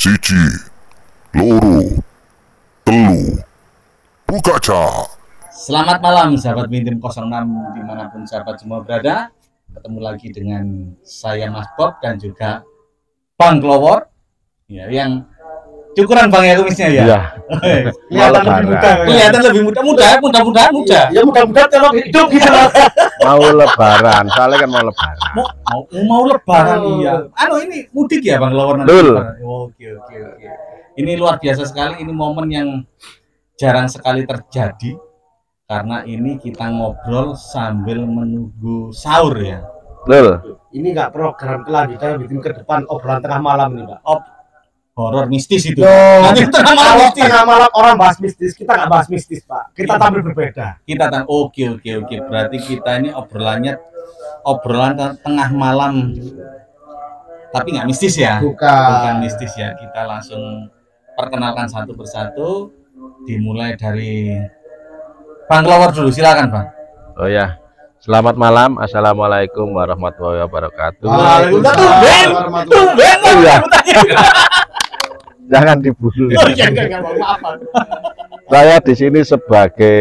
siji, loro, telu, bukaca. Selamat malam sahabat Mintim 06 di mana pun sahabat semua berada. Ketemu lagi dengan saya Mas Bob dan juga Bang Klowor ya, Yang cukuran Bang ya kumisnya ya? Iya. Kelihatan lebih muda Kelihatan lebih muda, muda, mudah-mudahan muda Ya mudah-mudahan kalau hidup gitu loh. Mau lebaran, soalnya kan mau lebaran. Mau, mau, mau lebaran Oh. iya Anu ini mudik ya Bang Klowor nanti Betul. Oke, oke, oke Ini luar biasa sekali, ini momen yang jarang sekali terjadi karena ini kita ngobrol sambil menunggu sahur ya. Betul. Ini nggak program kelanjutan bikin ke depan obrolan tengah malam ini, Pak. Op, horor mistis itu. Yo, Nanti tengah malam mistis. tengah malam orang bahas mistis, kita nggak bahas mistis, Pak. Kita tampil berbeda. Kita tahu. Oke oke oke. Berarti kita ini obrolannya obrolan te- tengah malam. Tapi nggak mistis ya? Bukan Bukan. mistis ya. Kita langsung perkenalkan satu persatu. Dimulai dari Bang Kelawar dulu, silakan Bang. Oh ya. Selamat malam. Assalamualaikum warahmatullahi wabarakatuh. Tumben, tumben. Iya. bertanya. Jangan dibully. Oh iya, maaf, Bang. Saya di sini sebagai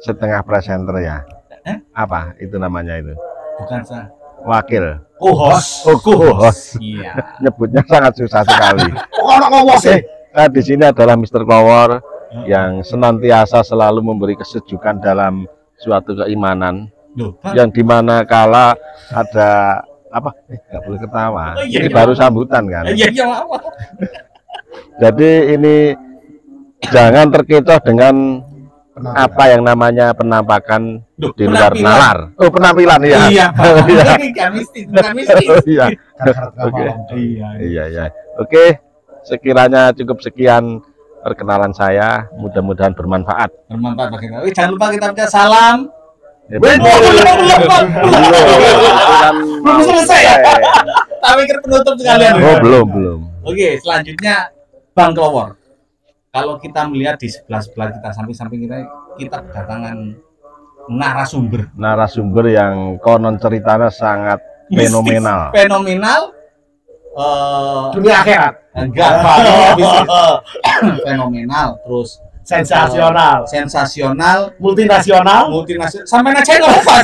setengah presenter ya. Eh? Apa itu namanya itu? Bukan sah. Wakil. Co-host. Oh, co-host. Iya. Nyebutnya sangat susah sekali. Sih? Nah, di sini adalah Mr. Klowor yang senantiasa selalu memberi kesejukan dalam suatu keimanan Loh, yang di mana kala ada apa eh nggak boleh ketawa Oh, iya, ini iya. baru sambutan kan Iya, iya, maaf. jadi ini jangan terkecoh dengan apa yang namanya penampakan di luar penampilan. nalar oh penampilan ya Iya. Iya. Mistis, bukan mistis. iya Oke. Iya. iya iya oke sekiranya cukup sekian perkenalan saya mudah-mudahan bermanfaat Bermanfaat bagi kita. Jangan lupa kita baca salam. Ya, Belum, belum, belum. Belum, kan selesai ya? Tak pikir penutup sekalian. oh belum belum Oke, selanjutnya Bang Klowor. Kalau kita melihat di sebelah-sebelah kita, samping-samping kita, kita kedatangan narasumber. narasumber yang konon ceritanya sangat Mistis, fenomenal Fenomenal. Eh, Dunia akhirat. enggak, fenomenal. Terus Sensasional. sensasional, Multinasional. multinasional. Sampai aja nggak apa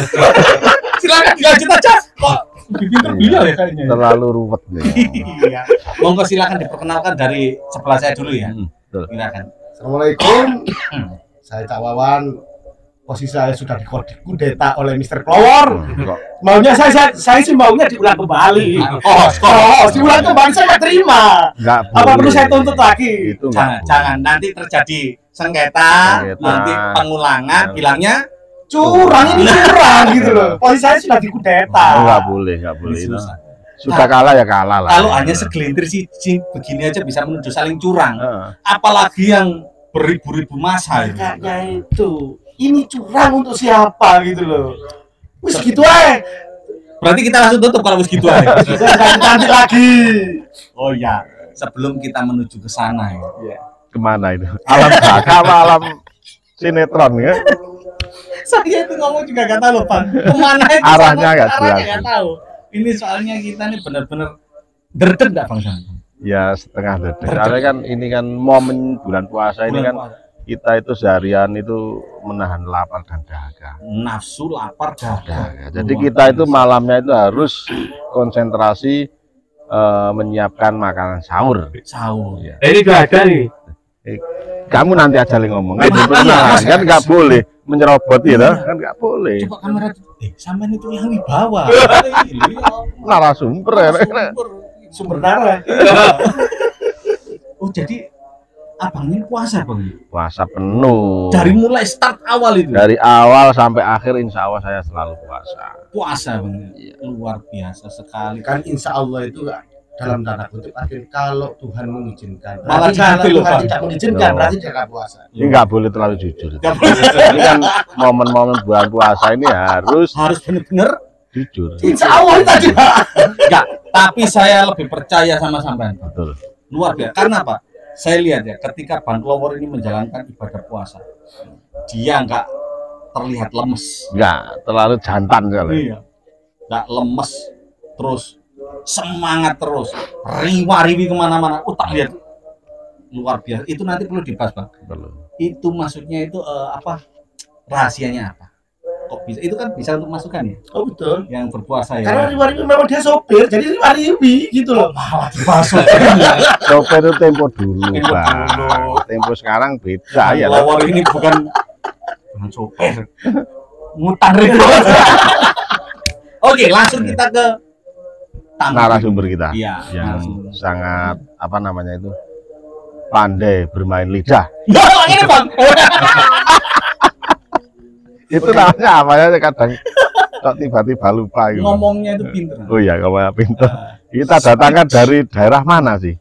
Silakan dilanjut aja. Kok lebih pintar beliau ya kayaknya. terlalu ruwet nih Iya. Monggo silakan diperkenalkan dari sebelah saya dulu ya. Hmm. Silakan. Assalamualaikum. saya Cak Wawan. Posisi saya sudah dikudeta oleh Mr. Klowor. Kok Maunya saya, saya, saya sih maunya diulang kembali. Oh, Oh, diulang kembali saya terima. nggak Apa perlu saya tuntut lagi? itu jangan, jangan nanti terjadi sengketa, Sengketa. nanti pengulangan, Ya. bilangnya Curang ini curang gitu loh. Posisi saya sudah dikudeta. Oh, nggak boleh nggak boleh itu sudah kalah ya kalah lah Kalau hanya segelintir sih begini aja bisa menuduh saling curang, apalagi yang beribu-ribu masa itu. Makanya itu. Ini curang untuk siapa gitu loh. Wis gitu aja. Berarti kita langsung tutup kalau begitu aja. Saya ganti ganti lagi. Oh ya, sebelum kita menuju ke sana ya. ke mana itu alam baka apa alam sinetron ya Saya itu ngomong juga gak tahu Bang. Ke mana itu Arahnya nggak arahnya jelas. nggak tahu. Ini soalnya kita ini benar-benar derdek nggak Bang ya setengah detik karena kan ini kan momen bulan puasa ini kan puasa. Kita itu seharian itu menahan lapar dan dahaga nafsu lapar dahaga. Dahaga. jadi kita itu malamnya itu harus konsentrasi eh, menyiapkan makanan sahur sahur. Ya. Ini gak ada nih. kamu nanti aja yang ngomong kan, Iya, kan nggak boleh menyerobot gitu kan nggak boleh Coba kamera eh sampean itu yang wibawa. Iya. narasumber ya Sumber- Sumber darah. Oh jadi abang ini puasa bang? puasa penuh Dari mulai start awal itu dari awal sampai akhir insya Allah saya selalu puasa puasa bang. Luar biasa sekali. Kan insya Allah itu dalam tanda kutip akhir kalau Tuhan mengizinkan. Malah kalau loh, Tuhan tidak mengizinkan Oh. berarti dia nggak puasa. ini nggak boleh terlalu jujur ini kan momen-momen bulan puasa ini harus Harus bener-bener jujur Insya Allah tadi. enggak. Tapi saya lebih percaya sama sampean. betul luar biasa. Karena apa? Saya lihat ya, ketika Bang Klowor ini menjalankan ibadah puasa, dia nggak terlihat lemes. nggak terlalu jantan kali Iya. Nggak lemes, terus semangat terus, riwa-riwi ke mana-mana. Utang lihat luar biasa. Itu nanti perlu dibahas bang. Perlu. Itu maksudnya itu eh, apa? Rahasianya apa? Kok bisa? Itu kan bisa untuk masukan ya? Oh betul. Yang berpuasa ya. Karena riwa-riwi memang dia sopir, jadi riwa-riwi gitu loh. malah dibahas Sopir itu tempo dulu, Tempo Bang. dulu. Tempo sekarang beda ya. Lawar ini bukan bukan sopir. Ngutang ribu. Oke, langsung kita ke. Narasumber kita Iya, yang narasumber. sangat apa namanya itu pandai bermain lidah. Bang, ini Bang. Itu namanya apa ya kadang kok tiba-tiba lupa gitu. Ngomongnya itu pinter. Oh iya, kamu pintar. Ah, Kita datangkan dari daerah mana sih?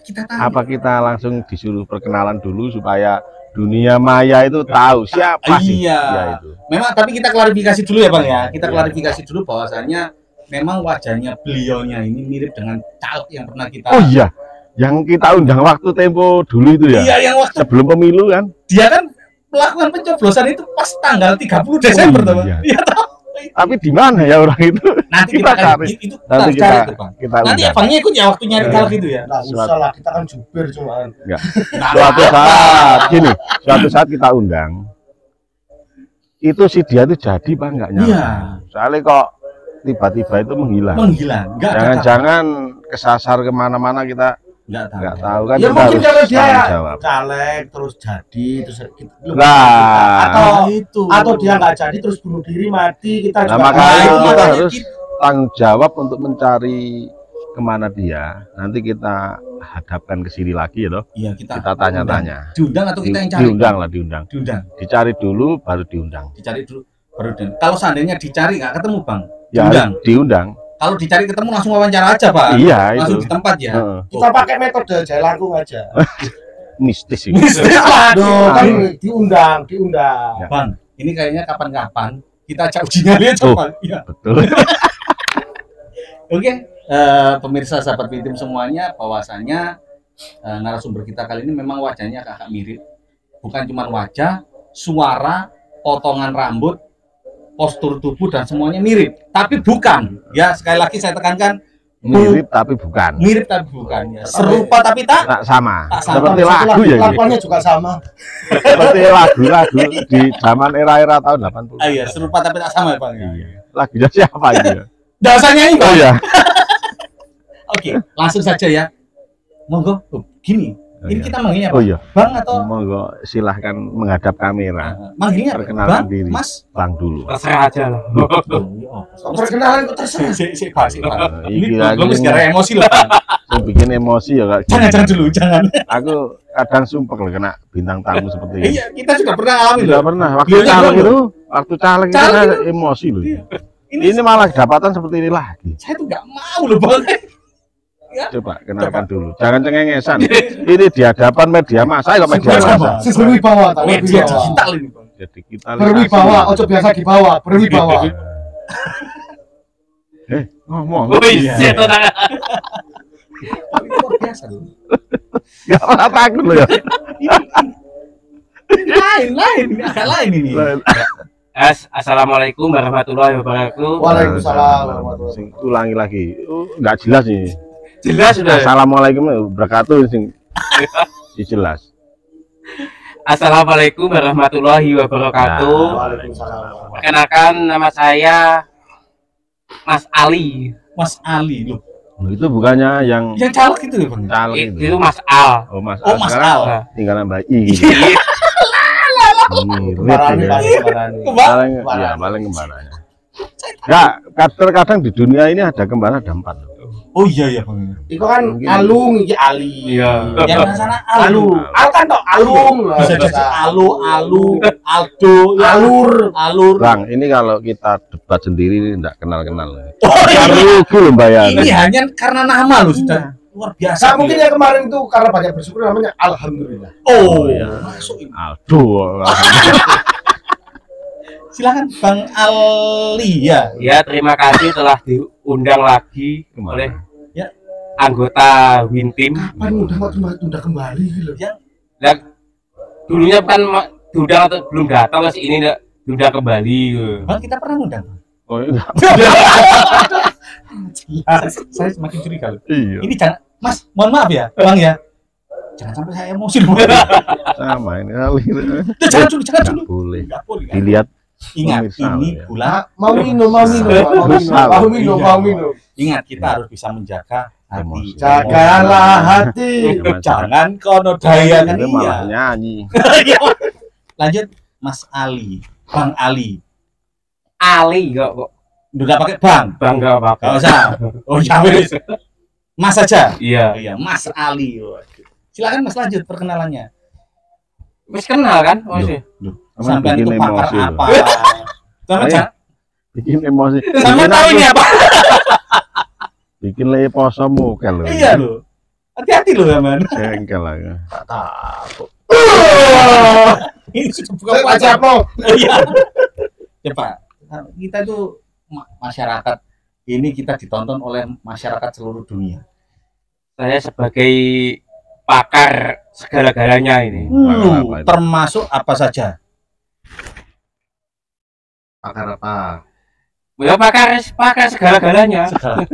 kita tahu. Apa kita langsung disuruh perkenalan dulu supaya dunia maya itu tahu siapa sih Iya. itu? Memang tapi kita klarifikasi dulu ya Bang ya. Kita Iya. klarifikasi dulu bahwasannya memang wajahnya beliaunya ini mirip dengan caleg yang pernah kita Oh iya, yang kita undang waktu tempo dulu itu ya, Iya, yang waktu sebelum pemilu kan? dia kan melakukan pencoblosan itu pas tanggal 30 Desember Oh, iya. Iya, tahu. Tapi di mana ya orang itu? Nanti Kita kita, cari. itu kita Nanti cari kita tuh, Bang. kita Nanti abangnya ikut ya waktu nyari Iya. caleg itu ya. Nggak usah lah, kita kan jubir cuman. Enggak. Nah, Suatu saat gini, suatu saat kita undang. Itu si dia itu jadi pak nggak nyala. Iya. Soalnya kok tiba-tiba itu menghilang. menghilang. Enggak Jangan-jangan kesasar ke mana-mana kita enggak tahu. nggak tahu kan Ya kita mungkin harus kalau dia jawab. caleg terus jadi terus kita, Nah. atau Nah, itu. atau dia nggak jadi terus bunuh diri mati kita Nah, juga makanya kita makanya harus kita- tanggung jawab untuk mencari ke mana dia. Nanti kita hadapkan ke sini lagi ya toh. Iya, kita Kita tanya-tanya. Diundang atau kita yang cari? Diundang lah, diundang. Diundang. Dicari dulu baru diundang. Dicari dulu baru diundang. Kalau seandainya dicari nggak ketemu, Bang. Ya Diundang. Kalau dicari ketemu langsung wawancara aja, Pak. Iya Langsung itu. di tempat ya. Heeh. kita pakai metode jailangkung aja mistis itu. Mistis lah. Aduh, kan diundang diundang Ya. Bang, ini kayaknya kapan-kapan kita ajak uji nyali aja, Oh. Iya. Betul. Oke, eh, pemirsa sahabat Bitim semuanya, bahwasannya eh, narasumber kita kali ini memang wajahnya kakak mirip. Bukan cuma wajah, suara, potongan rambut, postur tubuh dan semuanya mirip. Tapi bukan. Ya, sekali lagi saya tekankan Mirip tapi bukan. mirip tapi bukan ya. Serupa tapi tak Tak sama. Tak sama. Seperti lagu lagu- ya. ini. laguannya juga sama Seperti lagu-lagu di zaman era-era tahun 80. Ah, iya, serupa tapi tak sama ya, Bang. ya. Iya. Lagunya siapa ya? Dasarnya ini, Oh Bang. iya. Oke, langsung saja ya. Monggo. Oh, gini. Oh, Ini iya. kita manggilnya Oh Bang, iya. Bang atau Monggo silahkan menghadap kamera. Eh, manggilnya apa? Perkenalkan Bang, diri. Mas. Bang dulu. terserah aja lah Oh, perkenalan itu terserah Si, si, Pak, si, Pak. Nah, Ini belum lagi sekarang emosi loh. Bang. yang bikin emosi ya kak. Jangan, jangan dulu, jangan. Aku kadang sumpah loh kena bintang tamu seperti ini. Iya, kita sudah pernah alami Tidak loh. pernah. Waktu Beliaunya caleg belum, itu, waktu caleg itu Caleg kan emosi loh. Iya. Ini, Ini malah kedapatan seperti ini lagi. saya tuh nggak mau loh bang. Coba kenalkan dulu. Jangan cengengesan. ini di hadapan media massa kok media massa. berwibawa tahu Media digital ini bang. Jadi kita berwibawa ojo biasa dibawa berwibawa Eh, ngomong. Wih, Iya. shit, tenang. Luar biasa. Gak pernah takut loh ya. Lain, lain, agak lain ini. As, Assalamualaikum warahmatullahi wabarakatuh. Waalaikumsalam warahmatullahi Sing ulangi lagi. Oh, Nggak jelas ini. Jelas sudah. Assalamualaikum wabarakatuh sing si jelas. Assalamualaikum warahmatullahi wabarakatuh. Perkenalkan nama saya Mas Ali. Mas Ali loh. Itu bukannya yang Yang caleg itu ya bang. caleg itu. Itu Mas Al. Oh Mas Oh, Al. Mas Sekarang Al. tinggal nambah I. gitu. Iya. Mirip kembarannya ya. paling ya paling kembarannya. Enggak, terkadang di dunia ini ada kembaran ada empat. loh. Oh iya iya bang. itu kan Mungkin. alung iki ali Iya. Yang sana alu al kan tok alung Bisa jadi Alu, Alu, Aldo, ya. alur Alur. Bang, ini kalau kita debat sendiri ini enggak kenal-kenal. Oh iya. Loh bayar. Ini hanya karena nama loh sudah luar biasa. Nah, mungkin yang kemarin itu karena banyak bersyukur namanya alhamdulillah Oh, Oh, iya. masuk ini. Aldo. Silakan Bang Ali ya. Ya, terima kasih telah diundang lagi Ke mana? oleh Ya. anggota Wintim. kapan udah waktu udah kembali gitu Dan dulunya kan diundang atau belum datang ke sini dah diundang kembali. gitu. Bang kita pernah ngundang. Oh, enggak. Jelas, saya semakin curiga loh. Iya. Ini jangan, Mas, mohon maaf ya, Bang ya. Jangan sampai saya emosi dulu. Sama ini kali. jangan dulu, jangan dulu. boleh. Dilihat Ingat, Pemirsa, ini ya. gula. Ah, mau minum, mau minum, mau minum, mau minum, mau minum. Ingat, kita harus bisa menjaga hati. Jagalah hati. Jangan kono daya kan Itu iya. malah nyanyi. Iya. Lanjut, Mas Ali, Bang Ali. Ali kok kok Udah pakai Bang. bangga apa Gak usah. Oh ya wis. Mas aja. Iya. Iya, Mas Ali. Silakan Mas lanjut perkenalannya. Wis kenal kan? Oh, Loh. sih. Sama Sampai bikin itu pakar emosi apa? Sama jangan- Bikin emosi. sama tahu ini apa? Bikin le poso mukel loh. Iya loh. Hati-hati loh teman. Jengkel lah. Ini sudah buka Saya baca wajah. apa? Oh iya. Coba kita itu ma- masyarakat ini kita ditonton oleh masyarakat seluruh dunia. Saya sebagai pakar segala-galanya ini. Hmm, termasuk apa saja? Pakar apa? Ya pakar pakar segala-galanya. Segala.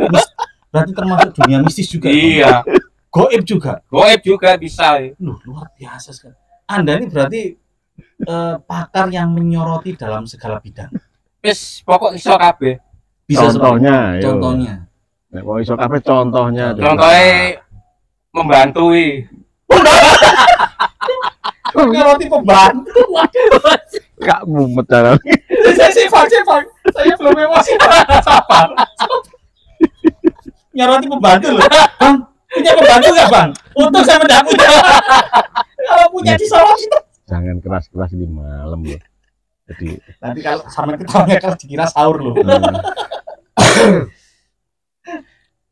Berarti termasuk dunia mistis juga. Iya. Goib juga. Goib juga bisa. Loh, luar biasa sekali. Anda ini berarti eh, pakar yang menyoroti dalam segala bidang. Wis pokok iso kabeh. Bisa Contohnya, yo. contohnya. Nek mau iso kabeh contohnya. Contohnya membantu Menyoroti pembantu. Gak mumet cara. saya sih Pak, saya Pak. Saya belum emosi. Sabar. Nyoroti pembantu loh. Bang, punya pembantu nggak bang? Untung saya tidak punya. Kalau punya disorot itu. Jangan keras-keras di malam loh. Jadi Nanti kalau sama ketawanya kalau dikira sahur loh. hmm,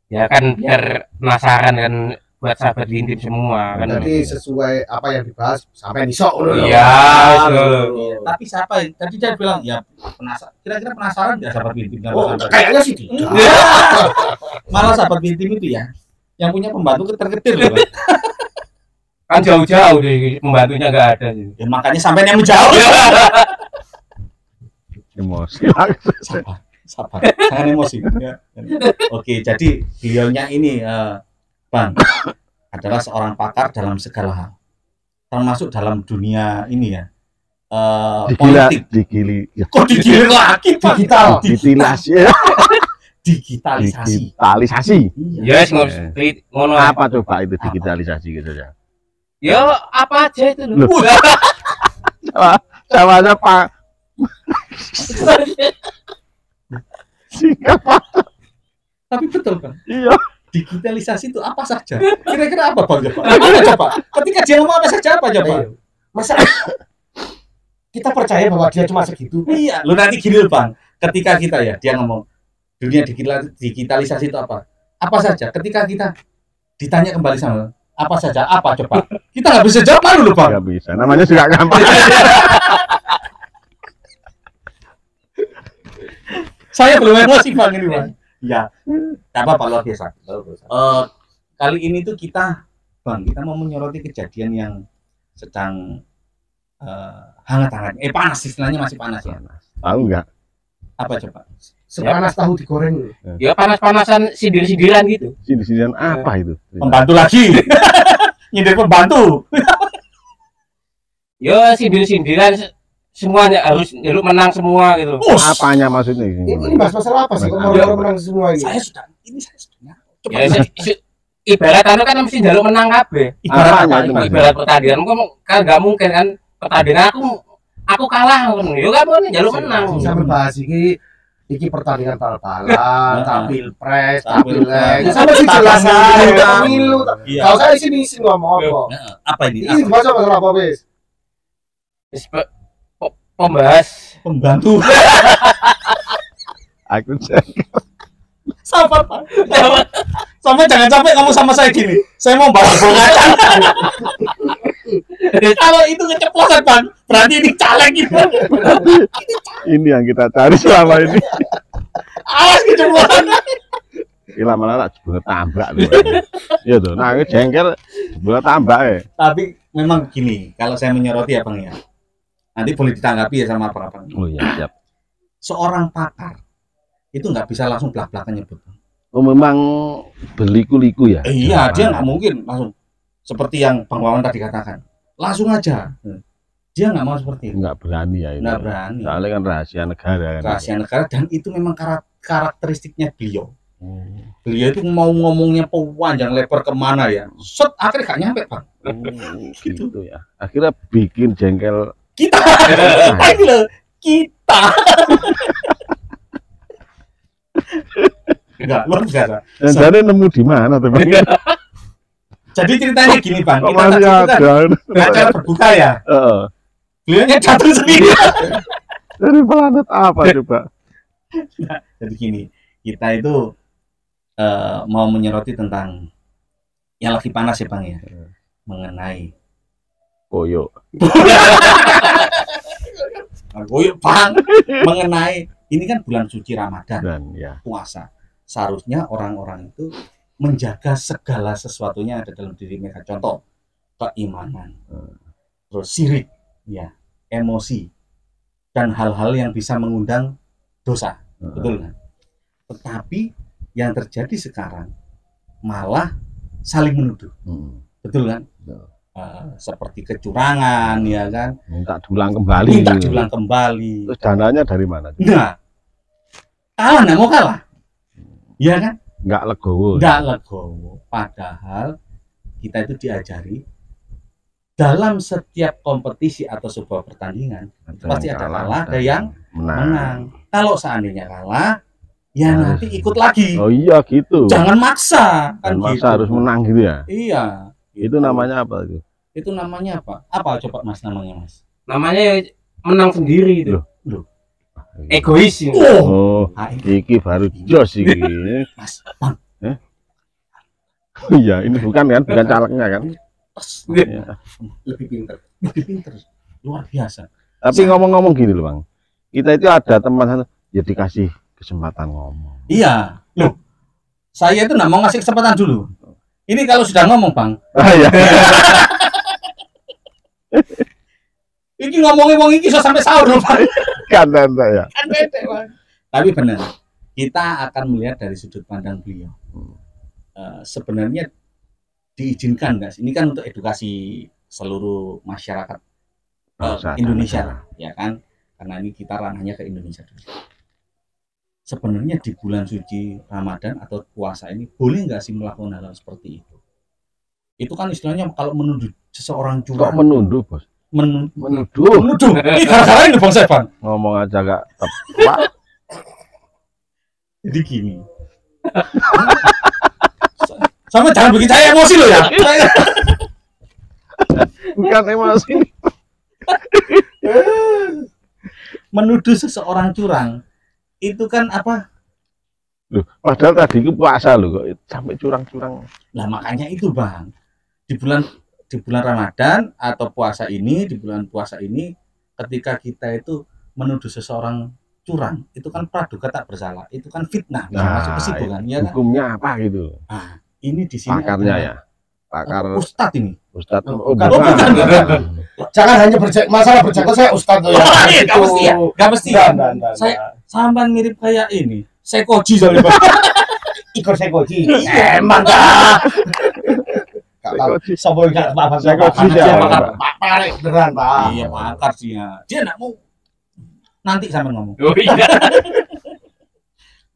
ya kan biar penasaran kan buat sahabat intip semua kan. Jadi sesuai apa yang dibahas sampai dulu. Iya, so. Iya, Tapi siapa? Tadi saya bilang ya penasaran. Kira-kira penasaran nggak sahabat bintim? Oh, kayaknya sih tidak. Malah sahabat bintim itu ya, yang punya pembantu keter-ketir loh. Kan jauh-jauh deh pembantunya nggak ada. Ya, makanya sampai yang menjauh. emosi sabar sabar jangan emosi ya. oke jadi beliaunya ini eh, bang adalah seorang pakar dalam segala hal termasuk dalam dunia ini ya eh, Digila, politik digili, ya, kok digilir lagi pak Digital. ditilas ya, digitalisasi digitalisasi. Ya wis ngerti ngono. Apa coba itu digitalisasi gitu ya? Ya apa aja itu loh. Sama, sama aja Pak. Singkat Pak. tapi betul bang Iya. Digitalisasi itu apa saja kira-kira apa bang coba apa coba ketika dia ngomong apa saja apa coba. Masa kita percaya bahwa dia cuma segitu? Iya, lu nanti gini loh bang. Ketika kita ya, dia ngomong dunia digitalisasi, digitalisasi itu apa? Apa saja? Ketika kita ditanya kembali sama apa saja? Apa coba? Kita nggak bisa jawab malu loh bang. Nggak bisa. Namanya juga gampang. Saya belum emosi bang ini bang. Ya, tak apa luar biasa. Eh, kali ini tuh kita bang, kita mau menyoroti kejadian yang sedang eh, hangat-hangat. Eh panas istilahnya masih panas ya. Tahu nggak? Apa coba? Sepanas tahu digoreng. Ya panas-panasan sindir-sindiran gitu. Sini-sinian apa itu? Pembantu lagi. Nyindir pembantu. Ya sindir-sindiran semuanya harus jaluk menang semua gitu. Us. Apanya maksudnya? Ini, ini bahas masalah apa sih? Kok mau Masalah. menang semua ini? Saya sudah ini saya sudah. Coba Ya se- se- ibarat anu kan mesti jaluk menang kabeh. ibarat Apanya apa? itu, Ibarat, pertandingan kok kan nggak mungkin kan pertandingan aku aku kalah ngono. Ya kan mungkin jaluk menang. Bisa membahas ini iki pertandingan bal-balan, Nah. tampil pres, Tampil lek. Sampai dijelasin Tampil. pemilu. Iya. Kalau saya di sini sih ngomong apa? Nah, apa ini? Ini Apa? bahasa masalah apa wis? Pembahas Pembantu. Aku cek. Sabar, Pak. Sampai jangan sampai kamu sama saya gini. Saya mau bahas bongkaran. Kalau itu keceplosan, Bang, berarti ini caleg gitu. Ini yang kita cari selama ini. Awas keceplosan. Ini lama-lama jebule tambak loh. Iya tuh. Nah, ini jengkel jebule tambak ya. Tapi memang gini, kalau saya menyoroti ya, Bang ya. Nanti boleh ditanggapi ya sama para Bang. Oh iya, siap. Seorang pakar itu nggak bisa langsung belak-belakan nyebut. Oh, memang berliku-liku ya. Iya, dia nggak mungkin langsung seperti yang Bang Wawan tadi katakan. Langsung aja. Dia nggak mau seperti itu. nggak berani ya itu. Nggak berani. Soalnya kan rahasia negara kan. Rahasia negara dan itu memang karak- karakteristiknya beliau. Oh, Beliau itu mau ngomongnya panjang lebar ke mana ya. Set akhirnya gak nyampe bang. gitu. ya. Akhirnya bikin jengkel Kita, kita ini loh, kita. Enggak, luar biasa. Dan So- jadi nemu di mana tuh Bang? Jadi ceritanya gini bang, kita masih kan ada? acara berbuka ya. Heeh. Beliau datang sendiri. Dari planet apa coba? Jadi gini, kita itu eh, mau menyoroti tentang yang lagi panas ya bang ya, mengenai Koyo. Iya bang, mengenai ini kan bulan suci Ramadan, Dan ya. puasa. Seharusnya orang-orang itu menjaga segala sesuatunya ada dalam diri mereka. Contoh, keimanan, terus sirik, ya, emosi, dan hal-hal yang bisa mengundang dosa. Betul kan? Tetapi yang terjadi sekarang malah saling menuduh. Hmm. Betul kan? Betul. Seperti kecurangan, ya kan? Minta diulang kembali. Minta diulang kembali. Terus dananya dari mana? Nah, kalah nggak mau kalah, ya kan? Nggak legowo. Nggak legowo. Padahal kita itu diajari dalam setiap kompetisi atau sebuah pertandingan Ada pasti ada kalah, ada yang menang. menang. Kalau seandainya kalah, ya Harus. nanti ikut lagi. Oh iya gitu. Jangan maksa, kan masa gitu. harus menang gitu ya? Iya. Itu namanya apa itu? Itu namanya apa? Apa coba Mas namanya Mas? namanya menang sendiri itu Loh. egois ini. Oh, Oh, nah, ini iki baru jos iki. Mas, Bang, Iya, ini bukan kan, bukan calegnya kan. Iya. lebih pinter, lebih pinter, luar biasa. Tapi ngomong-ngomong gini loh, Bang. Kita itu ada teman satu ya dikasih kesempatan ngomong. Iya, loh. Saya itu nggak mau ngasih kesempatan dulu. Ini kalau sudah ngomong, Bang. Ah ya. Ini ngomongin wong iki iso sampai sahur loh, Bang. Kan saya. Kan beda, Bang. Tapi benar, kita akan melihat dari sudut pandang beliau. Eh, sebenarnya diizinkan nggak sih? Ini kan untuk edukasi seluruh masyarakat dan Indonesia, ya kan? Karena ini kita ranahnya ke Indonesia dulu. Sebenarnya di bulan suci Ramadan atau puasa ini boleh nggak sih melakukan hal, -hal seperti itu? Itu kan istilahnya kalau menuduh seseorang Kok curang, menunduk, Bos? men- Menuduh. menuduh. Ini gara-gara ini bang bang. Ngomong aja gak tepat. Jadi gini. Sama jangan bikin saya emosi loh ya. Bukan emosi. menuduh seseorang curang itu kan apa? Loh, padahal tadi itu puasa loh kok sampai curang-curang. Nah makanya itu bang di bulan di bulan Ramadan atau puasa ini di bulan puasa ini ketika kita itu menuduh seseorang curang itu kan praduga tak bersalah itu kan fitnah Nah, masuk ke situ kan ya kan Hukumnya apa gitu? nah, ini di sini Pakarnya ya. Pakar Ustadz ini Ustadz. Oh, Oh, bukan. bukan. bukan. Jangan hanya bercek masalah bercakap saya ustadz tuh ya. Oh, iya, nggak mesti ya nggak mesti ya. Saya- sampan mirip kayak ini sekoji soalnya Bang. ikut sekoji. Emang dah. Gak tahu. Sekoji. Sopo enggak apa-apa. Pak, siapa, Pak, Parek beneran, Pak. iya pakar sih ya dia nggak mau nanti sampai ngomong Oh iya.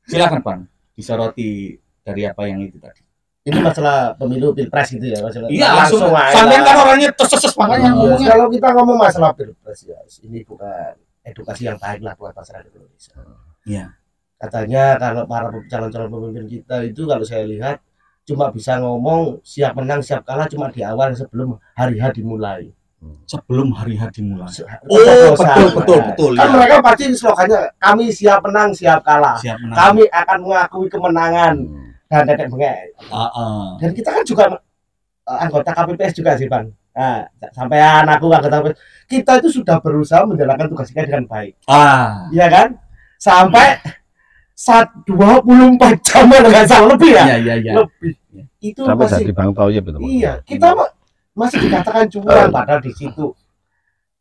silakan bang disoroti dari apa yang itu tadi Ini masalah pemilu pilpres gitu ya, masalah. iya langsung sampai kan orangnya tes makanya Iya, ngomongnya kalau kita ngomong masalah pilpres ya, ini bukan edukasi yang baik lah buat masyarakat Indonesia. Iya. Katanya kalau para calon-calon pemimpin kita itu kalau saya lihat cuma bisa ngomong siap menang siap kalah cuma di awal sebelum hari H dimulai. sebelum hari H dimulai Se- oh Pencoblosan. betul betul betul Kan ya. mereka pasti slogannya kami siap menang siap kalah. siap menang Kami akan mengakui kemenangan dan dedek bengek. Ah, ah. Dan kita kan juga eh, anggota KPPS juga sih bang. Nah, sampai aku anggota KPPS, kita itu sudah berusaha menjalankan tugas kita dengan baik, ah ya kan? Sampai saat 24 jam dengan salah lebih ya, iya iya iya lebih. Itu Sampai masih jadi Bang Toyib itu. Bang. iya kita ma- masih dikatakan curang padahal di situ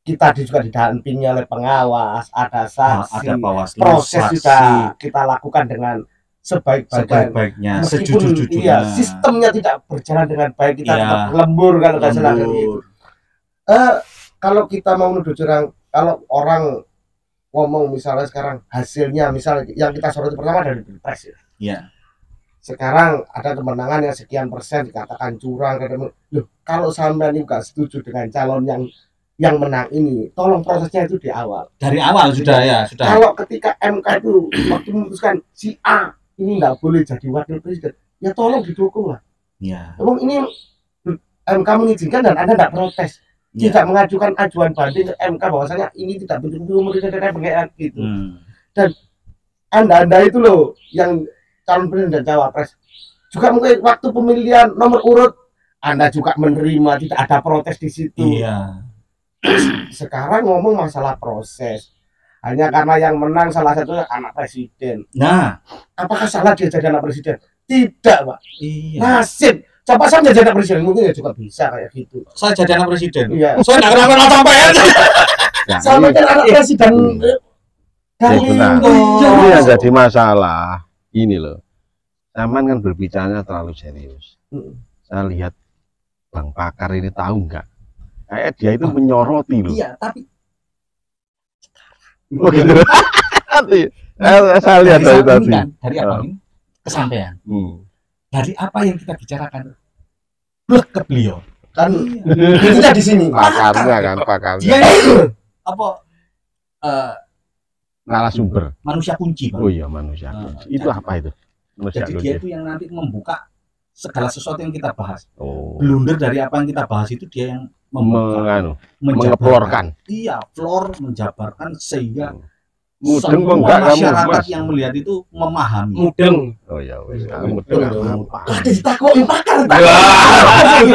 kita di- juga didampingi oleh pengawas, ada Ah, saksi, ada proses saksi. sudah kita lakukan dengan sebaik-baiknya meskipun sejujur-jujurnya iya sistemnya tidak berjalan dengan baik kita Iya. tetap lembur kalau nggak salah. Eh, kalau kita mau menuduh curang kalau orang ngomong misalnya sekarang hasilnya misalnya yang kita soroti pertama dari pilpres ya. Iya. sekarang ada kemenangan yang sekian persen dikatakan curang kata- Loh, kalau sampean ini nggak setuju dengan calon yang yang menang ini tolong prosesnya itu di awal. Dari awal sudah ya sudah. Kalau ketika MK itu waktu memutuskan si A ini nggak boleh jadi wakil presiden ya tolong didukung lah. Ya Emang ini MK mengizinkan dan Anda tidak protes, ya. tidak mengajukan ajuan banding ke MK bahwasanya ini tidak betul-betul umur dan kayak gitu. Hmm. Anda Anda itu loh yang calon presiden dan cawapres juga mungkin waktu pemilihan nomor urut Anda juga menerima tidak ada protes di situ. iya Sekarang ngomong masalah proses. Hanya karena yang menang salah satunya anak presiden. nah Apakah salah dia jadi anak presiden? Tidak, Pak. iya Nasib. Coba saya jadi anak presiden mungkin ya juga bisa kayak gitu. saya jadi anak presiden Iya. saya nggak kenal sampai Ya, Sama ini- kan anak presiden eh, Ya, dari benar. Indonesia. Ini yang jadi masalah ini loh. Saman kan berbicaranya terlalu serius. Saya lihat Bang Pakar ini tahu nggak? Kayak dia itu menyoroti loh. iya tapi Oh, gitu. Nanti, saya, saya lihat dari tadi. kan dari apa Ah. ini kesampaian Hmm. Dari apa yang kita bicarakan blek ke beliau Kan itu di sini. Pakarnya kan, pakarnya. dia itu apa eh, Ngalah sumber. manusia kunci Bang. Oh iya manusia. Ah, itu jadi- apa itu? Manusia jadi dia itu yang nanti membuka segala sesuatu yang kita bahas Oh. blunder dari apa yang kita bahas itu dia yang membuka Menganu, menjabarkan. mengeplorkan. iya floor menjabarkan sehingga Mudeng semua kok enggak kamu, masyarakat Mas? yang melihat itu memahami mudeng Oh iya, wes. Iya. Kamu mudeng Iya. Ada ditakoki pakar.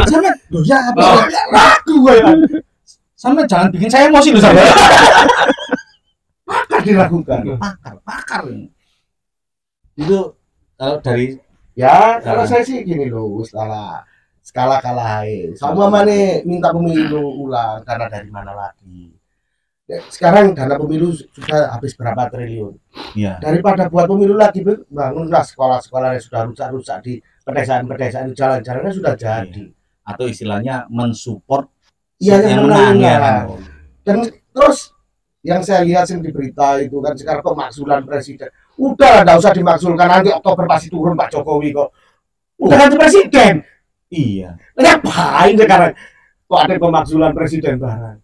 sampai loh ya apa ragu ya sampai jangan bikin saya emosi loh sampai Pakar diragukan. pakar pakar itu kalau dari Ya, kalau saya sih gini loh, skala skala kalahin. Sama mana minta pemilu ulang karena dari mana lagi? Ya, Sekarang dana pemilu sudah habis berapa triliun? ya Daripada buat pemilu lagi, bangunlah sekolah-sekolah yang sudah rusak-rusak di pedesaan-pedesaan jalan-jalannya sudah jadi. atau istilahnya mensupport Iya yang menang ya ya. kan? Dan terus yang saya lihat sih di berita itu kan sekarang pemaksulan presiden. Udah nggak usah dimaksulkan nanti Oktober pasti turun Pak Jokowi kok. Udah ganti presiden. iya Ngapain sekarang? Kok ada pemaksulan presiden barang?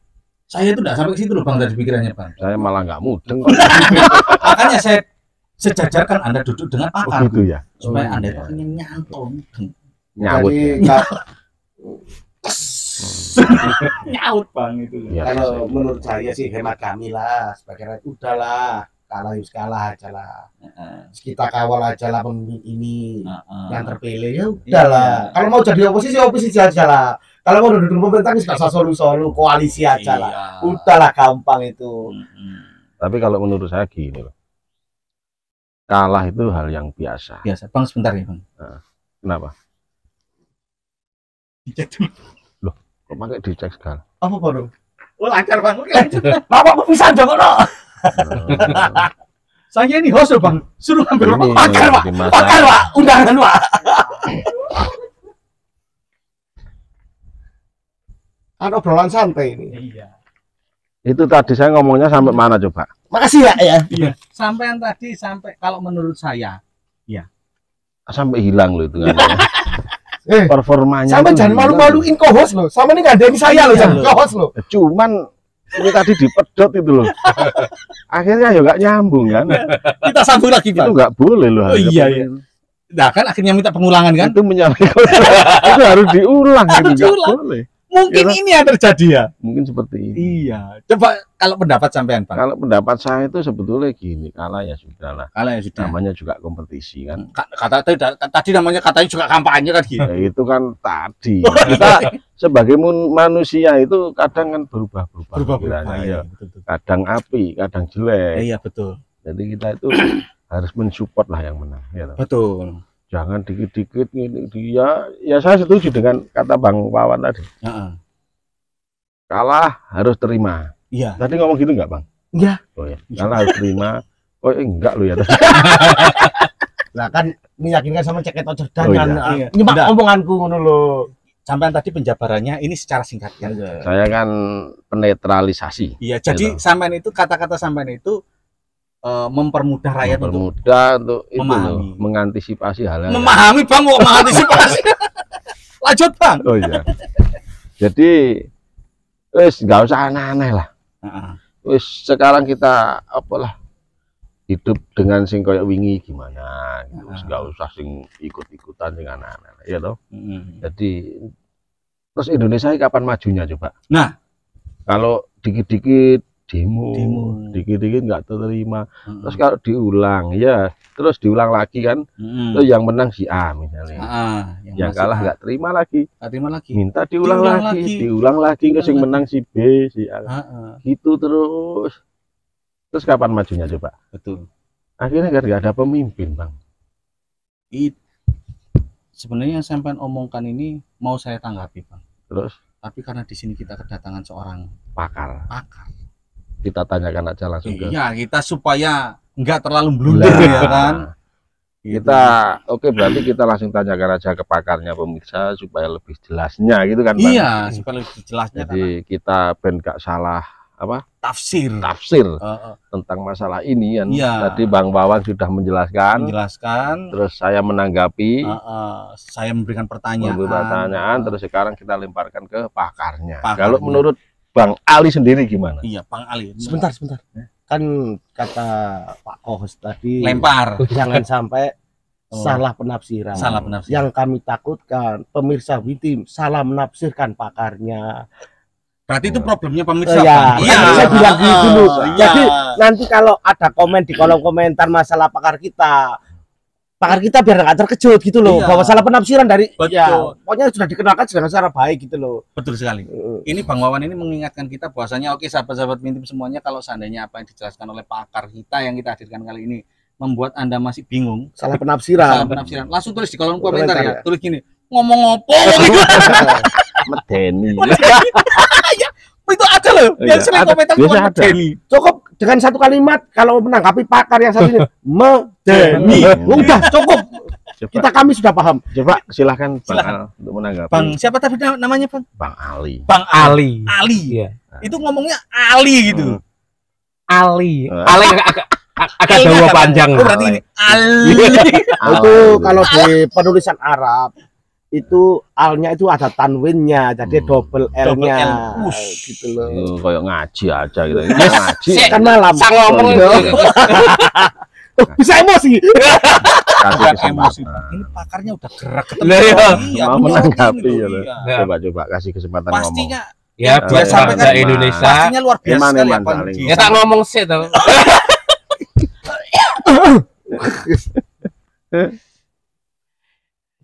Saya itu tidak sampai ke situ loh bang dari pikirannya bang Saya malah nggak mudeng. kok. makanya saya sejajarkan anda duduk dengan Oh pakar gitu ya. supaya Oh, anda iya. itu akhirnya nyantol Nyawut. Jadi ya. nyaut bang itu Iya, kalau saya- menurut saya sih hemat kami lah sebagai rakyat udahlah kalah yus kalah aja lah Heeh, kita kawal aja lah pemimpin ini heeh. yang terpilih ya udahlah Iya. kalau mau jadi oposisi oposisi aja lah kalau mau duduk pemerintah nggak usah solu solu koalisi aja lah Iya. udahlah gampang itu Mm-mm. Tapi kalau menurut saya gini loh. Kalah itu hal yang biasa. biasa bang sebentar ya bang Kenapa? dicek dulu Kok pakai dicek segala? apa dong oh lancar bang oke lanjut apa bisa dong no Nah, saya ini host loh bang suruh ambil Pakar, Pak. pak undangan pak kan obrolan santai ini iya Itu tadi saya ngomongnya sampai mana coba? makasih ya ya iya sampai tadi sampai kalau menurut saya Sampai hilang loh itu kan. Eh, Performanya. sampai jangan malu-maluin co-host loh sama ini nggak ada yang saya loh Iya, jangan co-host loh Cuman ini tadi dipedot itu loh. Akhirnya ya nggak nyambung kan. kita sambung lagi Itu nggak boleh loh. Oh, iya, iya. nah kan akhirnya minta pengulangan kan Itu menyalahi itu harus diulang Harus itu nggak diulang. boleh. Mungkin Iya. ini yang terjadi ya Mungkin seperti ini. iya coba kalau pendapat sampean bang Kalau pendapat saya itu sebetulnya gini, kalah ya sudah lah. kalau ya sudah Namanya juga kompetisi kan. Ka- kata tadi, tadi namanya katanya juga kampanye kan gitu Ya, itu kan tadi. Kita sebagai manusia itu kadang kan berubah-berubah. berubah-berubah ya ya. betul, betul. Kadang api, kadang jelek. iya betul Jadi kita itu harus mensupport lah yang menang. Ya, betul Jangan dikit-dikit ini dia. Ya saya setuju dengan kata Bang Wawan tadi. Heeh. Kalah harus terima. iya Tadi ngomong gitu nggak Bang? Iya. Oh ya. Kalah harus terima. Oh eh, enggak lo ya. Lah kan meyakinkan sama ceket ojo Oh, dengan iya. ah, Iya. nyimak Enggak. omonganku ngono lho. Sampean tadi penjabarannya ini secara singkat ya. Saya kan penetralisasi. Iya, jadi sampean itu kata-kata sampean itu eh, mempermudah rakyat untuk Mempermudah untuk itu memahami. loh, mengantisipasi hal-hal. memahami bang kok mengantisipasi. Lanjut bang. Oh iya. Jadi wis nggak usah aneh-aneh lah. Heeh. Wis sekarang kita apalah hidup dengan sing koyo wingi gimana gitu. Wis nggak usah sing ikut-ikutan sing aneh-aneh. Ya toh. Mm. Jadi terus Indonesia ini kapan majunya coba? Nah. kalau dikit-dikit demo, Demo. dikit-dikit nggak terima. Mm. Terus kalau diulang, ya terus diulang lagi kan, Mm. terus yang menang si A misalnya, Ah, yang masih kalah nggak terima lagi, Nggak terima lagi. minta diulang, Diulang lagi, lagi. diulang lagi, terus yang menang si B, si A, Heeh, gitu terus. Terus kapan majunya coba? betul. Akhirnya kan nggak ada pemimpin bang. It, sebenarnya yang sampean omongkan ini mau saya tanggapi bang. Terus Tapi karena di sini kita kedatangan seorang pakar, pakar. Kita tanyakan aja langsung ke. Iya, kita supaya nggak terlalu blunder Nah, ya kan. Kita oke berarti kita langsung tanyakan aja ke pakarnya pemirsa supaya lebih jelasnya gitu kan bang. Iya, supaya lebih jelasnya Jadi karena kita ben gak salah apa tafsir. tafsir Eh, eh, tentang masalah ini kan. Iya. Tadi Bang Wawan sudah menjelaskan, menjelaskan. terus saya menanggapi, eh, eh, saya memberikan pertanyaan. memberi pertanyaan, Eh, terus sekarang kita lemparkan ke pakarnya. Pakarnya. Kalau menurut Bang Ali sendiri gimana? Iya, Bang Ali. Sebentar, sebentar. Kan kata Pak Kohos tadi Lempar. jangan sampai Oh. salah penafsiran. Salah penafsiran. Yang kami takutkan pemirsa Witim salah menafsirkan pakarnya. Berarti itu Oh. problemnya pemirsa. Iya, Bang. kan saya bilang gitu dulu. iya. Jadi, Nanti kalau ada komen di kolom komentar masalah pakar kita, pakar kita biar nggak terkejut gitu loh, Iya. bahwa salah penafsiran dari Betul. ya, pokoknya sudah dikenalkan dengan secara baik gitu loh. betul sekali. Ini Bang Wawan ini mengingatkan kita bahwasanya oke sahabat-sahabat mintim semuanya kalau seandainya apa yang dijelaskan oleh pakar kita yang kita hadirkan kali ini membuat Anda masih bingung, Salah salah penafsiran. penafsiran, langsung tulis di kolom komentar Komentar, ya. Tulis gini, ngomong apa gitu. Medeni. itu ada loh Iya, yang sering ada. komentar Biasa ada. Denny. Cukup dengan satu kalimat kalau menanggapi pakar yang satu ini medeni. Udah cukup. Coba, Kita kami sudah paham. coba silahkan Bang Silakan. Al untuk menanggapi. Bang siapa tadi nam- namanya Bang? Bang Ali. Bang Ali. Ali. Iya. Itu ngomongnya Ali gitu. Hmm. Ali. Eh. Ali agak agak, jauh ada, panjang. Oh, berarti ini Ali. Itu kalau di penulisan Arab itu alnya itu ada tanwinnya jadi Hmm. double L-nya Double L. Gitu loh. Itu kayak ngaji aja gitu. Ini ngaji. Sik. Kan malam. Sang ngomong Iya. itu. Oh, bisa emosi. Kasih Bukan emosi. kesempatan. Ini pakarnya udah gerak ketemu. Lah, iya. Iya, Mau menanggapi ya, iya. Coba coba kasih kesempatan ngomong. Pastinya Ya, sampaikan warga di- Indonesia. pastinya luar biasa Eman, sekali eman paling. di- Ya tak ngomong sih tuh.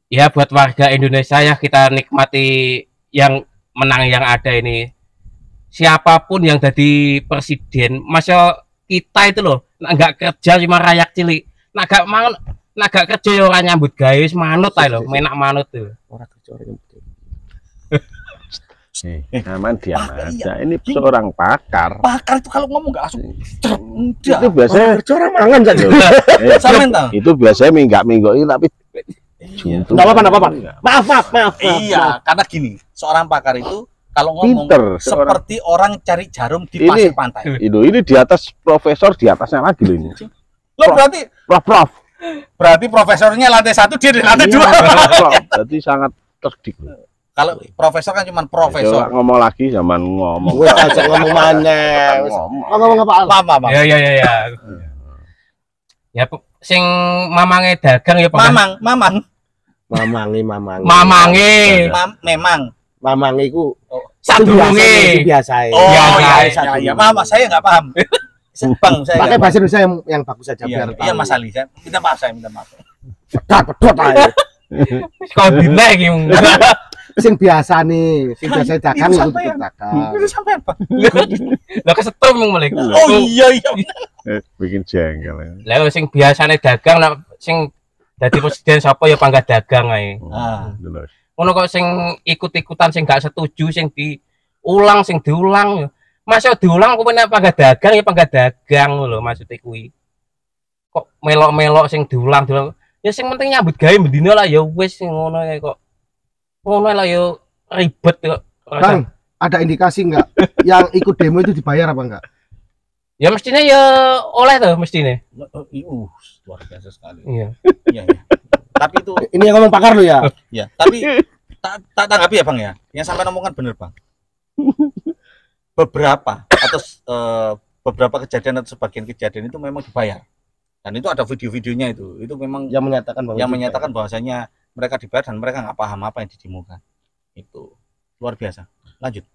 ya buat warga Indonesia ya kita nikmati yang menang yang ada ini. Siapa pun yang jadi presiden, masa kita itu loh, nggak kerja cuma rakyat cilik, nak gak mau, nak gak kerja ya orang nyambut gawe wis manut ae lho, menak manut tuh. Orang kerja orang yang betul. Eh, aman diam Pakar, aja. Ini seorang pakar. pakar itu kalau ngomong nggak langsung Itu biasanya Orang kerja orang mangan saja. eh, Sampean tahu? itu biasanya minggak minggoi tapi juntu. Nggak apa-apa, nggak apa-apa. Maaf, maaf, maaf. maaf. Iya, karena gini, seorang pakar itu kalau ngomong Pinter. Seorang, seperti orang cari jarum di Ini- pasir pantai. itu ini di atas profesor di atasnya lagi loh ini. Lo berarti Prof, prof. berarti profesornya lantai satu dia di lantai Iya, dua. prof. Jadi sangat terdik. Kalau profesor kan cuma Coba profesor. ngomong lagi zaman ngomong. Gue ajak ngomong mana. Ngomong. Apa? Al? Lama, Bang. Ya ya ya ya. Ya sing mamange dagang ya pengen- Mamang, mamang, Mamangi, mamangi. mamange mam, memang. Mamangi ku sadurunge. biasa. Oh Iya, iya, iya, iya, mama saya nggak paham. Bang, saya Pakai bahasa Indonesia yang, yang bagus saja Iya, biar iya. Mas Ali, saya minta maaf saya minta maaf. Pedot, pedot aja. kau dina iki. Sing biasa nih, sing biasa dagang Itu itu sampean. dagang. Itu sampai apa? Lah kesetrum yang melek. Oh iya iya. Eh, bikin jengkel. ya. Lah sing biasane dagang nak sing dadi presiden sapa ya pangkat dagang ae. Ah. Terus. Ngono kok sing ikut-ikutan sing gak setuju sing diulang sing diulang ya. Masa diulang kuwi nek pangkat dagang ya pangkat dagang lho maksudnya kuwi. Kok melok-melok sing diulang diulang Ya sing penting nyambut gawe bendino lah ya wis ngono ya kok. Ngono lah ya ribet kok. Bang, ada indikasi nggak yang ikut demo itu dibayar apa enggak? Ya mestinya ya oleh tuh mestinya. Uh, uh, luar biasa sekali. Iya. Iya, iya. Tapi itu Ini yang ngomong pakar lo ya. ya, tapi tak tak tanggapi ya, Bang ya. Yang sampai ngomongkan bener, Bang. Beberapa atau eh, beberapa kejadian atau sebagian kejadian itu memang dibayar. Dan itu ada video-videonya itu. Itu memang Yang menyatakan bahwa yang menyatakan bahwasanya mereka dibayar dan mereka nggak paham apa yang didemokan. Itu luar biasa. Lanjut.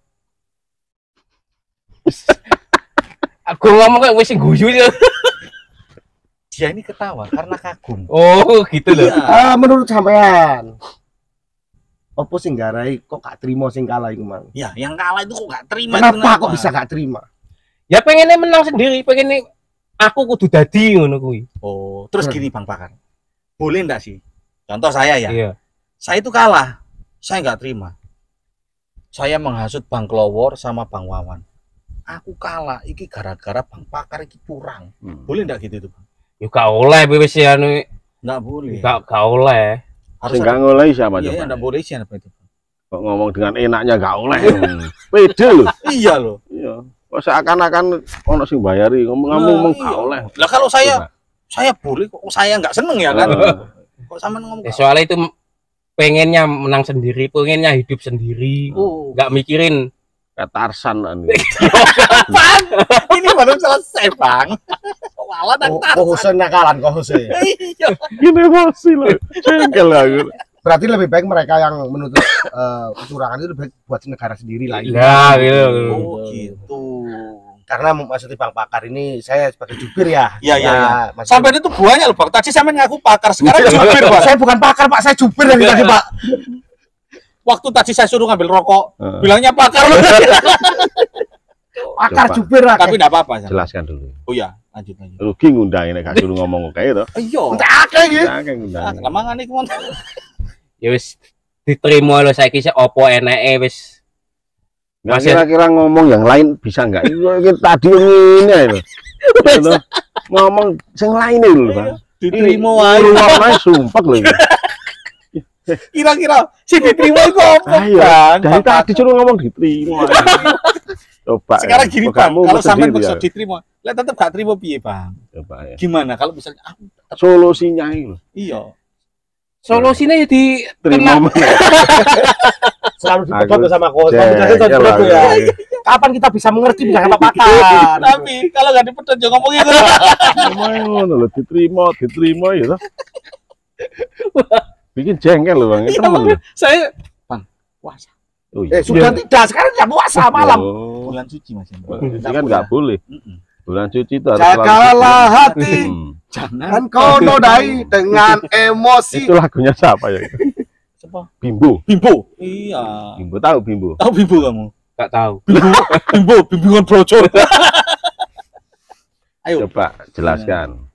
Aku ngomong kayak wis sing guyu ya. Dia ini ketawa karena kagum. Oh, gitu loh. Iya. Ah, menurut sampean. Opo sing garai kok gak terima sing kalah iku, Mang? Ya, yang kalah itu kok nggak terima. itu Kenapa kok bisa gak terima? Ya pengennya menang sendiri, pengennya aku kudu dadi ngono kuwi. Oh, terus Hmm. gini Bang Pakar. Boleh enggak sih? Contoh saya ya. Iya. Saya itu kalah. Saya nggak terima. Saya menghasut Bang Klowor sama Bang Wawan. Aku kalah. Iki gara-gara Bang Pakar iki curang. Hmm. Boleh enggak gitu itu, Bang? Ya gak oleh wis ya anu Enggak boleh. gak gak oleh. Harus Sing ada- gak ngoleh siapa Iya, coba? enggak boleh sih apa itu. Kok ngomong dengan enaknya gak oleh. Pede lho. iya loh. Iya. Kok seakan-akan ono sing bayari ngomong-ngomong Nah, gak iya. oleh. Lah kalau saya Coba. saya boleh kok saya nggak seneng ya kan. Kok sama ngomong Ya, soalnya itu pengennya menang sendiri, pengennya hidup sendiri, Oh, nggak mikirin Kayak Tarsan kan. Bang, ini baru selesai, Bang. Walah dan Oh, oh Hussein nakalan kok Hussein. Iya. Gini emosi loh. Cengkel aku. Berarti lebih baik mereka yang menuntut eh, kecurangan itu lebih baik buat negara sendiri lah. Nah, gitu. Oh, gitu. Karena maksudnya Bang Pakar ini saya sebagai jubir ya. Iya, iya, iya. maksudnya- Sampai itu banyak loh, Bang. Tadi saya ngaku pakar, sekarang jubir, Bang. saya bukan pakar Pak, saya jubir dari tadi Pak. Waktu tadi saya suruh ngambil rokok, Heeh. bilangnya pakar loh. Pakar jubir lah. Tapi enggak apa-apa. Jelaskan dulu. Oh iya, lanjut lanjut. Rugi ngundang ini gak suruh ngomong kayak itu. Iya. Enggak ada gitu. Nah, kayak ngundang. Ah, iku mon. Ya wis diterima lho saiki sik opo eneke wis Nggak Masih- kira-kira ngomong yang lain bisa nggak? Itu ini tadi ini itu. Itu, ngomong yang lain itu loh, Bang. Diterima wae. Naik sumpah loh. Kira-kira si diterima iku apa, Ayo, Bang? Dari tadi suruh ngomong diterima. Coba. Sekarang gini, Bang. Kalau sampean sendiri bisa ya? diterima, lah tetap gak terima piye, Bang? Coba ya. Gimana kalau misalnya tetap Solusinya itu iya. Solusinya ya di terima? Selalu dipotong sama kau. Ya. Kapan kita bisa mengerti bidang apa pakar? Tapi kalau gak dipedot jangan ngomong itu. Ngono loh, diterima, diterima ya toh. Bikin jengkel loh bang, Iya, temen loh. Saya Bang, puasa Oh, Eh sudah tidak, sekarang tidak puasa malam. Oh, bulan suci Mas. ya. bulan suci kan nggak boleh. Bulan suci itu harus Jagalah hati Hmm. Jangan dan kau nodai dengan emosi. Itu lagunya siapa ya? itu? Siapa? Bimbo. Bimbo. Iya. Bimbo tahu Bimbo. Tahu Bimbo kamu? Gak tahu. Bimbo, bimbingan brocor. Ayo. Coba jelaskan.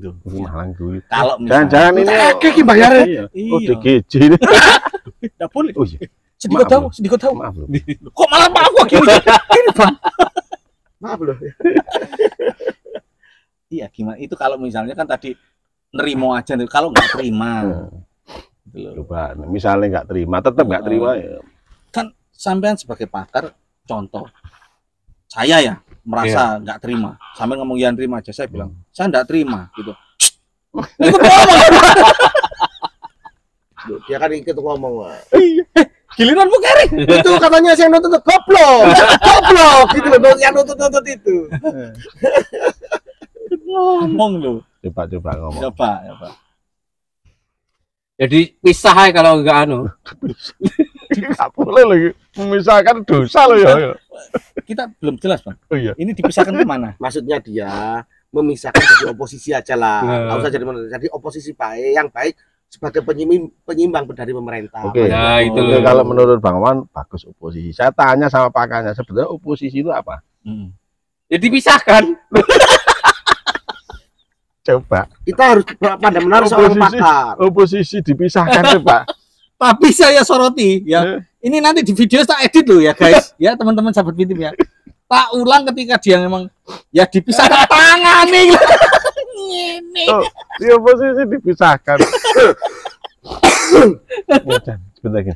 Duh. Rumah langgu. Kalau misalnya Jangan-jangan ini. Oke, ki. Iya. Iya. Oh DGJ ini. Enggak boleh. Oh iya. Sedikit tahu, sedikit tahu. Maaf loh. Kok malah maaf kok gini? Gini, Bang. Maaf loh. Iya, gimana? Itu kalau misalnya kan tadi nerimo aja nih. Kalau nggak terima. Gitu loh. Coba, misalnya nggak terima, tetap nggak terima ya. Kan sampean sebagai pakar contoh. Saya ya merasa nggak terima. Sampai ngomong yang terima aja saya bilang, saya nggak terima gitu. Ikut ngomong. Dia kan ikut ngomong. Giliran Bu Keri. Itu katanya saya nonton tuh goblok. Goblok gitu loh yang nonton-nonton itu. Ngomong loh. Coba coba ngomong. Coba, coba. Jadi pisah aja kalau enggak anu. Nggak boleh lagi memisahkan dosa loh ya. ya. Kita belum jelas, Bang. Oh iya. Ini dipisahkan ke mana? Maksudnya dia memisahkan jadi oposisi aja lah. Nah. Nggak usah jadi jadi oposisi baik yang baik sebagai penyimbang penyimbang dari pemerintah. Oke. Nah, itu Oke, kalau menurut Bang Wan bagus oposisi. Saya tanya sama pakarnya sebenarnya oposisi itu apa? Hmm. Ya dipisahkan. Coba Kita harus pada menaruh seorang Oposisi. pakar. oposisi dipisahkan coba. Tapi saya soroti ya. Ini nanti di video tak edit loh ya guys. Ya teman-teman sahabat pintim ya. Tak ulang ketika dia memang ya dipisahkan tangan nih. Ini. Oh, di oposisi dipisahkan. Ya, Jan, sebentar lagi.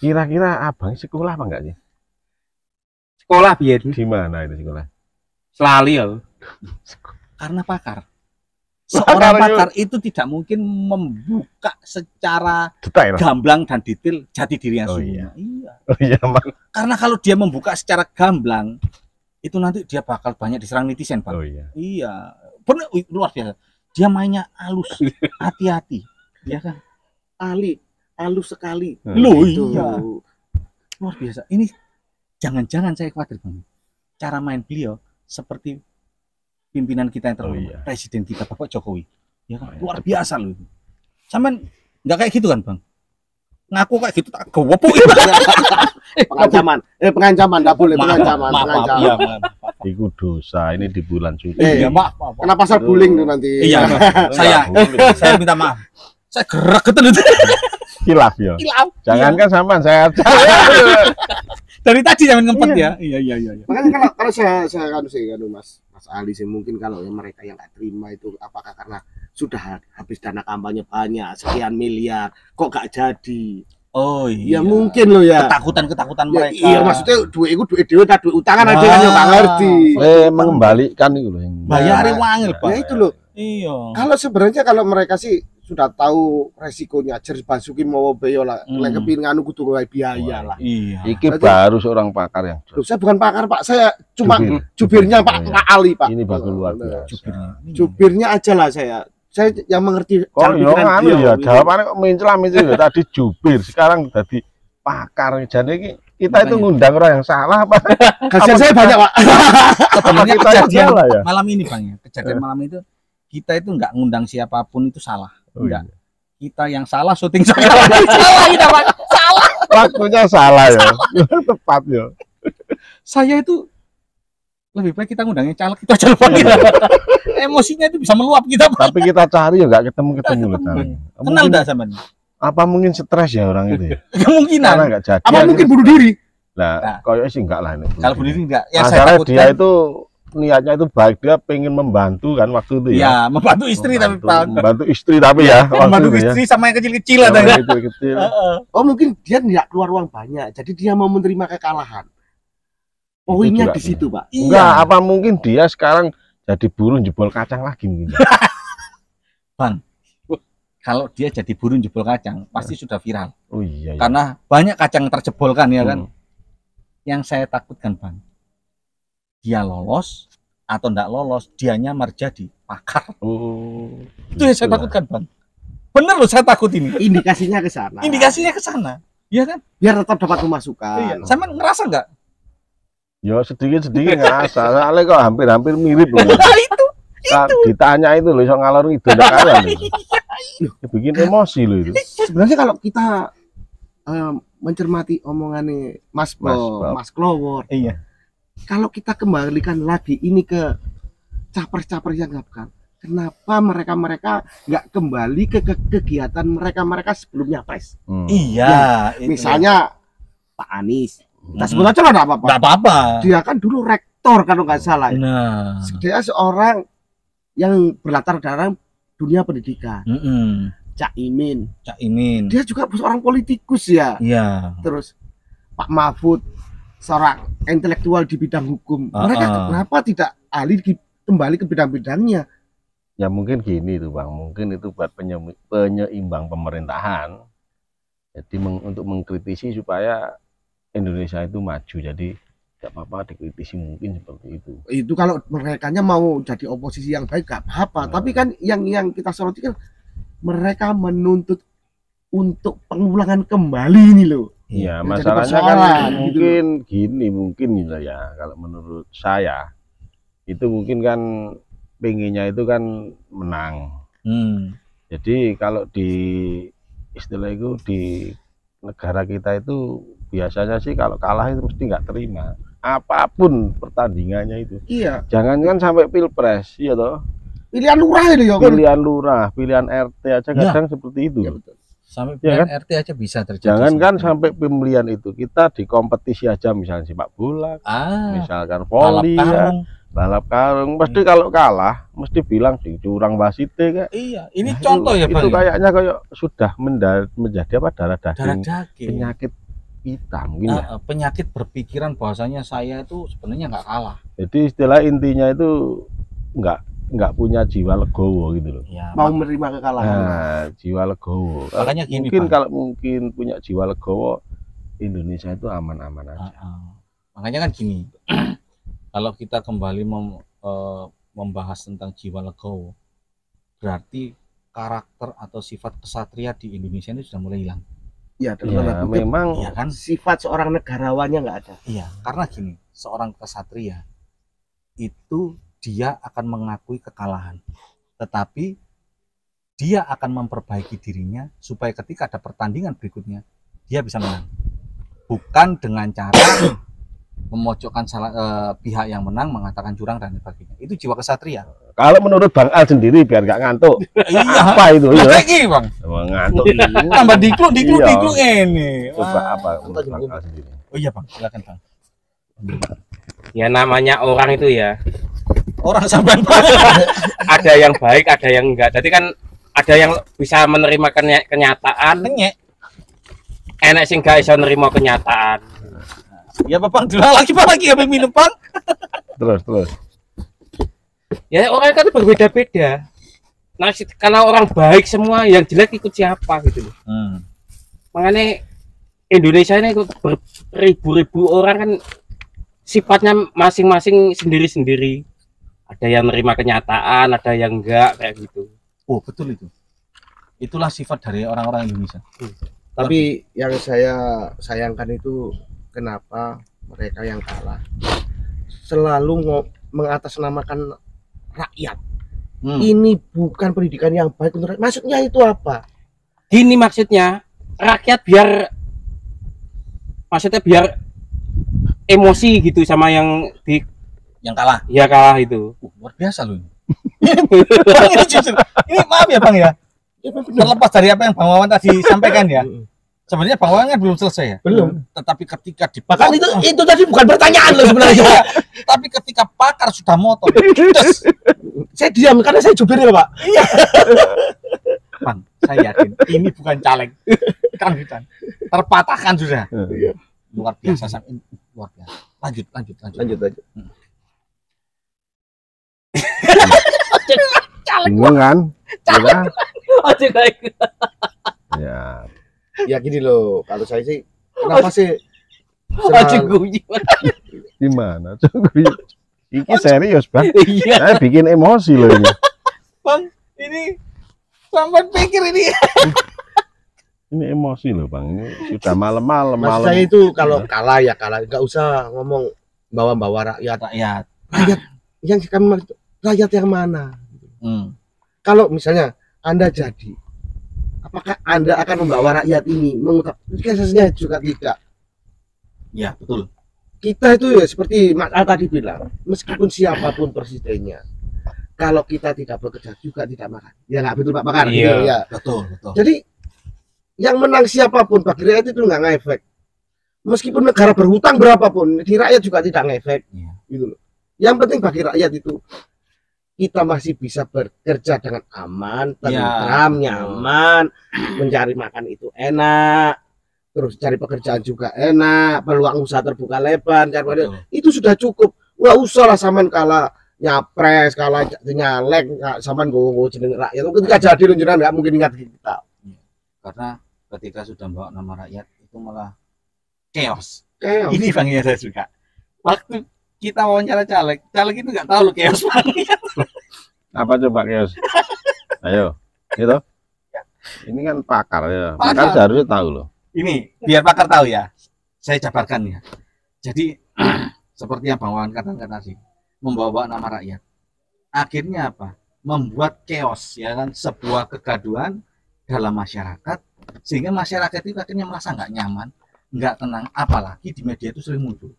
Kira-kira abang sekolah apa enggak sih? Sekolah biar Di mana itu sekolah? selalu ya. karena pakar. Seorang Pakar, pakar itu tidak mungkin membuka secara Detail. gamblang dan detail jati dirinya Oh, sesungguhnya. Iya. Oh iya, Mak. Karena kalau dia membuka secara gamblang, itu nanti dia bakal banyak diserang netizen, Pak. Oh iya. Iya. Benar wih, luar biasa. Dia mainnya halus, hati-hati. Ya kan? Ali, halus sekali. Hmm. Loh, Itu. iya. Luar biasa. Ini jangan-jangan saya khawatir, Bang. Cara main beliau seperti pimpinan kita yang terhormat, Oh, iya. presiden kita Bapak Jokowi. Ya kan? Oh, iya. Luar biasa loh itu. Cuman nggak kayak gitu kan, Bang? Ngaku kayak gitu tak gowopuk itu. pengancaman eh pengancaman nggak boleh Maaf, pengancaman maaf, maaf, pengancaman iya, maaf. Dosa ini di bulan suci. Eh, Iya, maaf, maaf. maaf. kena pasal Aduh. bullying tuh nanti Iya, saya saya minta maaf. Saya gerak ketelu Kilaf ya. Hilaf. Jangan kan sampean saya dari tadi jangan ngempet ya. Iya, iya, iya. iya. makanya kalau kalau saya saya kan sih kan mas mas Ali sih mungkin kalau yang mereka yang nggak terima itu apakah karena sudah ha- habis dana kampanye banyak sekian miliar kok gak jadi Oh ya iya. mungkin loh ya ketakutan-ketakutan Ya, mereka. iya maksudnya duit itu duit dewe tak duit utangan aja kan ya nggak ngerti eh mengembalikan itu loh yang bayari Nah, wangil, Pak. ya itu loh Iya. kalau sebenarnya kalau mereka sih sudah tahu resikonya jer Basuki mau beyo lah Hmm. lagi kepingin anu kudu ngeluarin biaya lah Iya. Iki Berarti- baru seorang pakar yang Loh, saya bukan pakar pak saya cuma Jubir. jubirnya pak Iya. Pak Ali pak Ini bagus luar biasa. Jubirnya. jubirnya aja lah saya saya yang mengerti yo pikiran anu ya jawabannya kok mencela mencela tadi jubir sekarang jadi pakar jadi iki kita itu ngundang orang yang salah apa kasihan saya banyak pak Sebenarnya kejadian salah ya malam ini, Bang ya. Kejadian malam itu kita itu nggak ngundang siapa pun itu salah. Oh, Enggak. iya. Kita yang salah syuting salah. salah kita, Pak. Salah. waktunya salah ya tepat ya Saya itu lebih baik kita ngundangnya caleg kita aja Pak. Emosinya itu bisa meluap kita, Pak. tapi kita cari ya nggak ketemu ketemu loh. Kenal Mungkin- enggak sama apa mungkin stres ya orang itu ya karena Kemungkinan. nggak jadi apa mungkin bunuh diri nah Nah. koyo sih enggak lah ini Kalau bunuh diri enggak. Saya masalah dia takutkan itu niatnya itu baik dia pengen membantu kan waktu itu ya ya membantu istri tapi membantu, Pak. membantu istri tapi ya Membantu itu ya istri sama yang kecil-kecil Sama ada. itu kecil oh mungkin dia tidak keluar uang banyak jadi dia mau menerima kekalahan poinnya di situ pak enggak apa mungkin dia sekarang jadi buruh jebol kacang lagi mungkin Kalau dia jadi burung jebol kacang, pasti sudah viral. oh iya, iya. Karena banyak kacang terjebolkan ya kan. Hmm. Yang saya takutkan bang, dia lolos atau enggak lolos, dia nyamar jadi pakar. oh Itu yang saya takutkan bang. Bener loh saya takut ini. indikasinya ke sana Indikasinya ke sana. Iya kan? biar tetap dapat pemasukan Iya. Sama ngerasa nggak? Ya sedikit sedikit ngerasa soalnya kok hampir hampir mirip loh Nah itu. Sa- ditanya itu loh so ngalor itu udah kalian loh. Ya, bikin emosi loh itu sebenarnya kalau kita eh, mencermati omongannya Mas Mas Bo. Mas Klowor Iya. kalau kita kembalikan lagi ini ke capres-capres yang dilakukan kenapa mereka-mereka nggak kembali ke, ke- kegiatan mereka-mereka sebelumnya pres Hmm. Iya. itu. misalnya Pak Anies kita Mm-mm. sebut aja lah nggak apa-apa nggak apa-apa. dia kan dulu rektor kalau nggak salah Nah. dia seorang yang berlatar belakang dunia pendidikan Mm-mm. Cak Imin Cak Imin. dia juga seorang politikus ya Iya. terus Pak Mahfud seorang intelektual di bidang hukum Ah, mereka ah. kenapa tidak alih di- kembali ke bidang-bidangnya ya mungkin gini tuh bang mungkin itu buat penye- penyeimbang pemerintahan jadi meng- untuk mengkritisi supaya Indonesia itu maju jadi tidak apa-apa dikritisi mungkin seperti itu itu kalau mereka mau jadi oposisi yang baik gak apa-apa Hmm. tapi kan yang yang kita soroti kan mereka menuntut untuk pengulangan kembali ini loh Iya, masalahnya kan gitu mungkin gini, mungkin gitu ya. Kalau menurut saya itu mungkin kan pengennya itu kan menang. Hmm. Jadi kalau di istilah itu di negara kita itu biasanya sih kalau kalah itu mesti nggak terima apa pun pertandingannya itu. iya Jangan kan sampai pilpres, ya toh. pilihan lurah itu ya kan? Pilihan lurah, pilihan RT aja Ya. kadang seperti itu. Iya, betul. Sampai Iya pemilihan RT aja bisa terjadi. Jangan kan seperti itu. sampai pemilihan itu kita di kompetisi aja misalnya sepak bola, ah, misalkan voli ya, karung. balap karung. Mesti kalau kalah mesti bilang dicurang wasite kayak. Iya, ini Nah, contoh itu, ya Bang. Itu ya? kayaknya kayak sudah menjadi apa darah darah daging daging. penyakit kita mungkin ya. Ah, ah, penyakit berpikiran bahwasanya saya itu sebenarnya nggak kalah. Jadi istilah intinya itu nggak nggak punya jiwa legowo gitu loh. Ya, mau mak- menerima kekalahan Nah, jiwa legowo. Makanya gini mungkin kalau mungkin punya jiwa legowo Indonesia itu aman-aman aja. Ah, ah. Makanya kan gini, kalau kita kembali mem- eh, membahas tentang jiwa legowo, berarti karakter atau sifat kesatria di Indonesia ini sudah mulai hilang. Ya dalam Ya, kutip, memang Iya kan? sifat seorang negarawannya nggak ada Iya, karena gini, seorang kesatria itu dia akan mengakui kekalahan, tetapi dia akan memperbaiki dirinya supaya ketika ada pertandingan berikutnya dia bisa menang. Bukan dengan cara memojokkan salah eh, pihak yang menang mengatakan curang dan sebagainya. Itu jiwa kesatria. kalau menurut Bang Al sendiri biar nggak ngantuk. iya. apa itu ya? Bang. Emang ngantuk. Tambah dikluk, dikluk, Iya. dikluk ini. Coba Wah. apa menurut Bang Al sendiri? Oh iya, Bang. Silakan, Bang. Ya namanya orang itu ya Orang sampai ada yang baik, ada yang enggak. Jadi kan ada yang bisa menerima kenya- kenyataan, enak sih enggak bisa menerima kenyataan. Ya, Bang. Dulu lagi, Bang. Lagi ambil minum, Bang. Terus terus. Ya orang kan berbeda-beda. Nah, karena orang baik semua, yang jelek ikut siapa gitu loh. Hmm. Makanya Indonesia ini beribu-ribu orang kan sifatnya masing-masing sendiri-sendiri. Ada yang menerima kenyataan, ada yang enggak kayak gitu. Oh betul itu. Itulah sifat dari orang-orang Indonesia. tapi yang saya sayangkan itu kenapa mereka yang kalah selalu mengatasnamakan rakyat Hmm. ini bukan pendidikan yang baik untuk rakyat. maksudnya itu apa Gini maksudnya, rakyat biar maksudnya biar emosi gitu sama yang di Yang kalah. ya kalah itu. Uh, luar biasa loh ini. ini. Ini maaf ya Bang ya. Terlepas dari apa yang Bang Wawan tadi sampaikan ya. Sebenarnya kan belum selesai ya. belum Tetapi ketika di bahkan itu itu tadi bukan pertanyaan loh sebenarnya tapi ketika pakar sudah motor, des, saya diam karena saya jubirnya pak Bang, saya yakin ini bukan caleg. Kan bukan. Terpatahkan sudah. Iya. Luar biasa sampai luar biasa. Lanjut, lanjut, lanjut. lanjut lanjut Bingung kan? Ya, Aja kayak ya. Ya gini loh kalau saya sih kenapa sih selalu- gue. Gimana? Iki serius, Bang. Iya. Saya bikin emosi loh ini. Bang, ini sampai pikir ini. Ini emosi loh, Bang. Ini sudah malam-malam, malam. saya itu kalau kalah ya kalah nggak usah ngomong bawa-bawa rakyat Rakyat. rakyat yang kami maksud, rakyat yang mana Hmm. kalau misalnya anda jadi apakah anda akan membawa rakyat ini mengungkap kasusnya juga tidak Ya, betul. kita itu ya seperti Mas Al tadi bilang meskipun siapa pun presidennya kalau kita tidak bekerja juga tidak makan ya nggak betul Pak Bakar Iya. Gitu, ya Betul, betul. jadi yang menang siapa pun bagi rakyat itu nggak ngefek meskipun negara berhutang berapapun di rakyat juga tidak ngefek Iya. gitu loh yang penting bagi rakyat itu kita masih bisa bekerja dengan aman, tentram, Ya. nyaman, mencari makan itu enak, terus cari pekerjaan juga enak, peluang usaha terbuka lebar, cari betul. itu sudah cukup. Nggak usah lah saman kalah nyapres, kalah nyalek, saman gue jeneng rakyat. Itu ketika jadi lu jenengan nggak mungkin ingat kita. Karena ketika sudah bawa nama rakyat itu malah chaos. Kayak Ini Bang ya saya suka. Waktu kita wawancara caleg, caleg itu nggak tahu lo chaos. Apa coba, Kios? Ayo. Gitu. Ini kan pakar ya. Pakar Pakar. seharusnya tahu loh. Ini biar pakar tahu ya. Saya jabarkan ya. Jadi seperti yang Bang Wawan katakan tadi, membawa nama rakyat. Akhirnya apa? Membuat chaos ya kan sebuah kegaduhan dalam masyarakat sehingga masyarakat itu akhirnya merasa nggak nyaman, nggak tenang. Apalagi di media itu sering muncul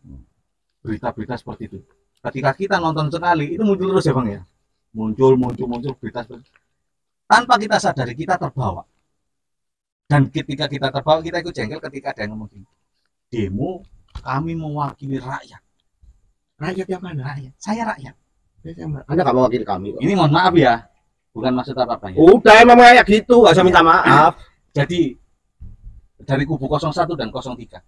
berita-berita seperti itu. Ketika kita nonton sekali itu muncul terus ya bang ya, muncul muncul muncul berita seperti itu. tanpa kita sadari kita terbawa dan ketika kita terbawa kita ikut jengkel ketika ada yang ngomong gini demo kami mewakili rakyat Rakyat yang mana? rakyat saya rakyat? Anda nggak mewakili kami kok. ini mohon maaf ya bukan maksud apa apa ya Udah emang kayak gitu, gak usah minta maaf. jadi dari kubu 01 dan 03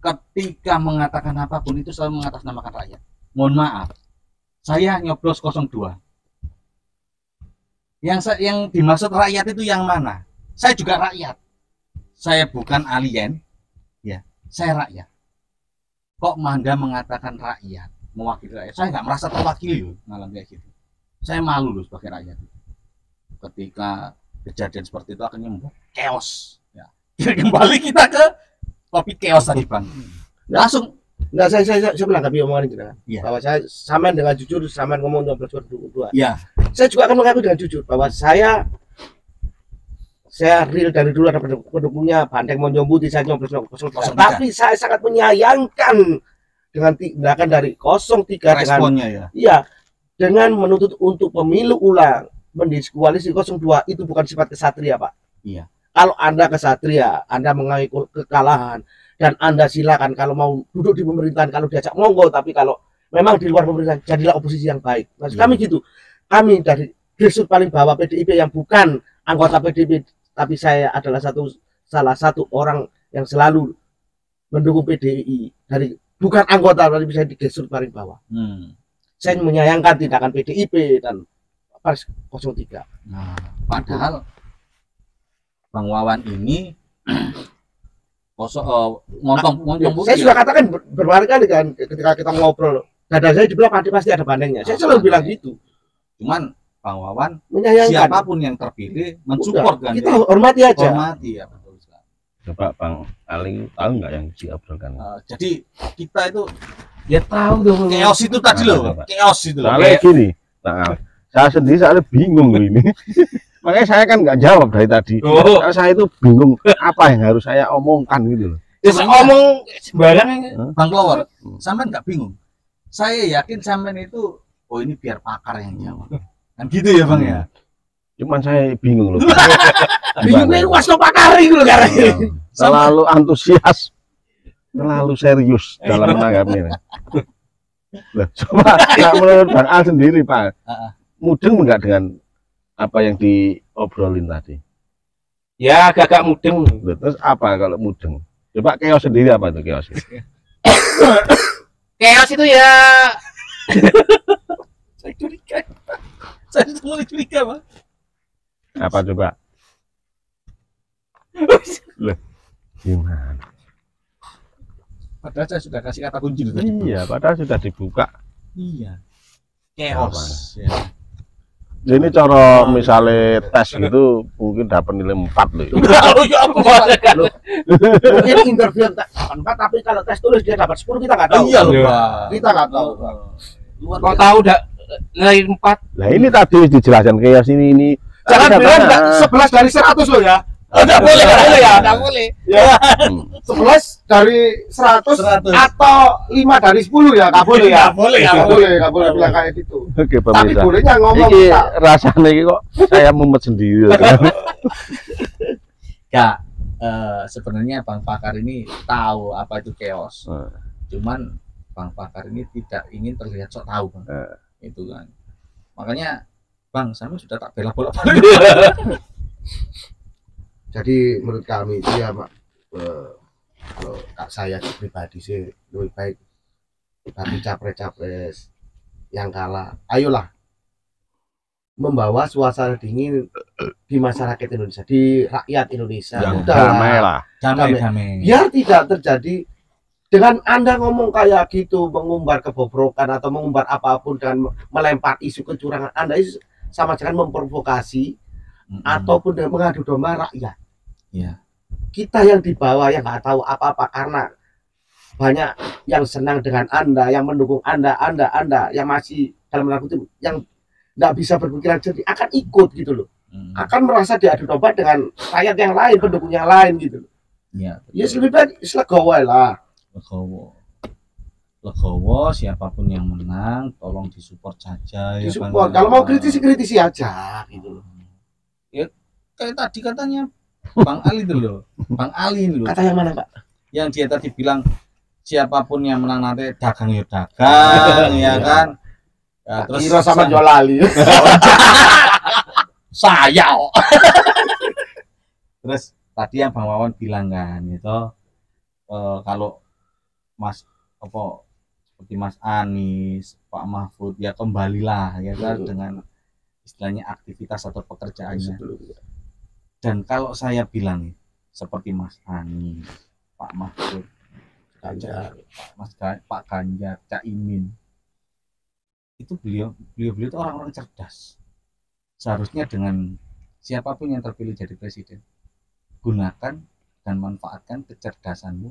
ketika mengatakan apa pun itu selalu mengatasnamakan rakyat. Mohon maaf. Saya nyoblos 02 yang yang dimaksud rakyat itu yang mana? Saya juga rakyat. Saya bukan alien. Ya saya rakyat. Kok Manda mengatakan rakyat mewakili rakyat? Saya nggak merasa terwakili loh malam kayak gitu. Saya malu loh sebagai rakyat ketika kejadian seperti itu akhirnya membuat chaos. Ya. kembali kita ke topik chaos tadi bang langsung Enggak, saya, saya, saya menanggapi omongan itu kan. Iya. Bahwa saya samain dengan jujur, samain ngomong 12 2022. ya Saya juga akan mengakui dengan jujur bahwa saya saya real dari dulu ada penduk- pendukungnya Bandeng Monjombuti saya nyoblos 03. 03. Tapi saya sangat menyayangkan dengan tindakan dari 03 dengan responnya ya iya dengan menuntut untuk pemilu ulang mendiskualisi 02 itu bukan sifat kesatria, Pak. Iya. Kalau Anda kesatria, Anda mengaku kekalahan dan Anda silakan kalau mau duduk di pemerintahan kalau diajak monggo tapi kalau memang di luar pemerintahan jadilah oposisi yang baik. Maksud Iya. kami gitu. Kami dari grassroots paling bawah PDIP yang bukan anggota PDIP tapi saya adalah satu salah satu orang yang selalu mendukung PDI dari bukan anggota tapi saya di grassroots paling bawah hmm. saya menyayangkan tindakan PDIP dan Pers 03. nah padahal bang Wawan ini kosong uh, ngontong ngontong Saya sudah katakan ber- berkali-kali kan ketika kita ngobrol, dada saya dibilang pasti pasti ada bandengnya. Saya selalu bilang gitu, cuman bang Wawan menyayangkan. siapa pun yang terpilih mensupport kan Kita ya. hormati aja. hormati ya betul sekali. Coba Bang Ali tahu nggak yang diobrolkan? Uh, jadi kita itu Ya tahu dong. chaos itu tadi Nah, loh chaos itu loh Soalnya gini, nah, saya sendiri soalnya bingung ini. Makanya saya kan nggak jawab dari tadi. Oh, Karena saya itu bingung apa yang harus saya omongkan gitu loh. ya ngomong sembarang bang Lowor Hmm. sampean nggak bingung saya yakin sampean itu oh ini biar pakar yang jawab kan gitu ya bang ya Cuman saya bingung loh. Bingungnya itu wasno pakari gitu karena ini. Selalu antusias, terlalu serius dalam menanggapinya. Lah, coba nah, menurut Bang Al sendiri Pak, mudeng nggak dengan apa yang diobrolin tadi? ya agak-agak mudeng. Terus apa kalau mudeng? Coba keos sendiri apa itu keos? Chaos itu ya saya curiga saya mulai curiga bang Apa coba? Loh, gimana? padahal saya sudah kasih kata kunci Iya, padahal sudah dibuka. iya chaos ya. Jadi cara misalnya tes gitu mungkin dapat nilai 4 loh. Oh, ya apa? Mungkin interview tak empat tapi kalau tes tulis dia dapat 10 kita nggak tahu. iya loh Iya. Kita nggak tahu, luar biasa. tahu udah nilai empat Nah ini tadi dijelaskan kayak sini ini. Jangan bilang mana? nggak 11 dari 100 loh ya. Oh, nggak boleh, nggak boleh ya, nggak boleh. Hmm. 11 dari 100, 100. atau 5 dari 10 ya nggak boleh ya. Nggak boleh, nggak Nggak boleh. boleh, nggak boleh bilang kayak gitu. Oke Tapi pemirsa. bolehnya ngomong Iki Pak. rasanya iki kok saya mumet sendiri. ya eh, sebenarnya bang pakar ini tahu apa itu chaos Hmm. cuman bang pakar ini tidak ingin terlihat sok tahu bang Eh. itu kan makanya bang sama sudah tak bela balik Jadi menurut kami itu ya Pak, eh, kalau kak saya pribadi sih lebih baik tadi capres-capres yang kalah. Ayolah membawa suasana dingin di masyarakat Indonesia, di rakyat Indonesia. Yang Udahlah. damai lah. damai Damai. damai Biar tidak terjadi dengan Anda ngomong kayak gitu, mengumbar kebobrokan atau mengumbar apa pun dengan melempar isu kecurangan Anda itu sama dengan memprovokasi Mm-mm. ataupun dengan mengadu domba rakyat. Iya. Kita yang di bawah yang nggak tahu apa-apa karena banyak yang senang dengan Anda, yang mendukung Anda, Anda, Anda yang masih dalam tanda kutip yang nggak bisa berpikiran jernih akan ikut gitu loh, Mm. akan merasa diadu domba dengan rakyat yang lain, pendukung yang lain gitu loh. Iya, Ya lebih baik selegowo lah. legowo legowo siapa pun yang menang tolong disupport saja ya Disupport. Bang. Kalau mau kritisi kritisi aja gitu loh. Ya kayak tadi katanya Bang Ali itu loh Bang Ali loh Kata yang mana, Pak? yang dia tadi bilang siapa pun yang menang nanti dagang ya dagang ya kan ya, terus Kira sama sa- jual lali. saya kok. terus tadi yang Bang Wawan bilang kan itu eh, kalau Mas apa seperti Mas Anies Pak Mahfud ya kembalilah ya kan Hmm. dengan istilahnya aktivitas atau pekerjaannya dan kalau saya bilang seperti Mas Anies Pak Mahfud Ganjar. Pak Mas Ga- Pak Ganjar Cak Imin itu beliau beliau beliau itu orang-orang cerdas seharusnya dengan siapa pun yang terpilih jadi presiden gunakan dan manfaatkan kecerdasanmu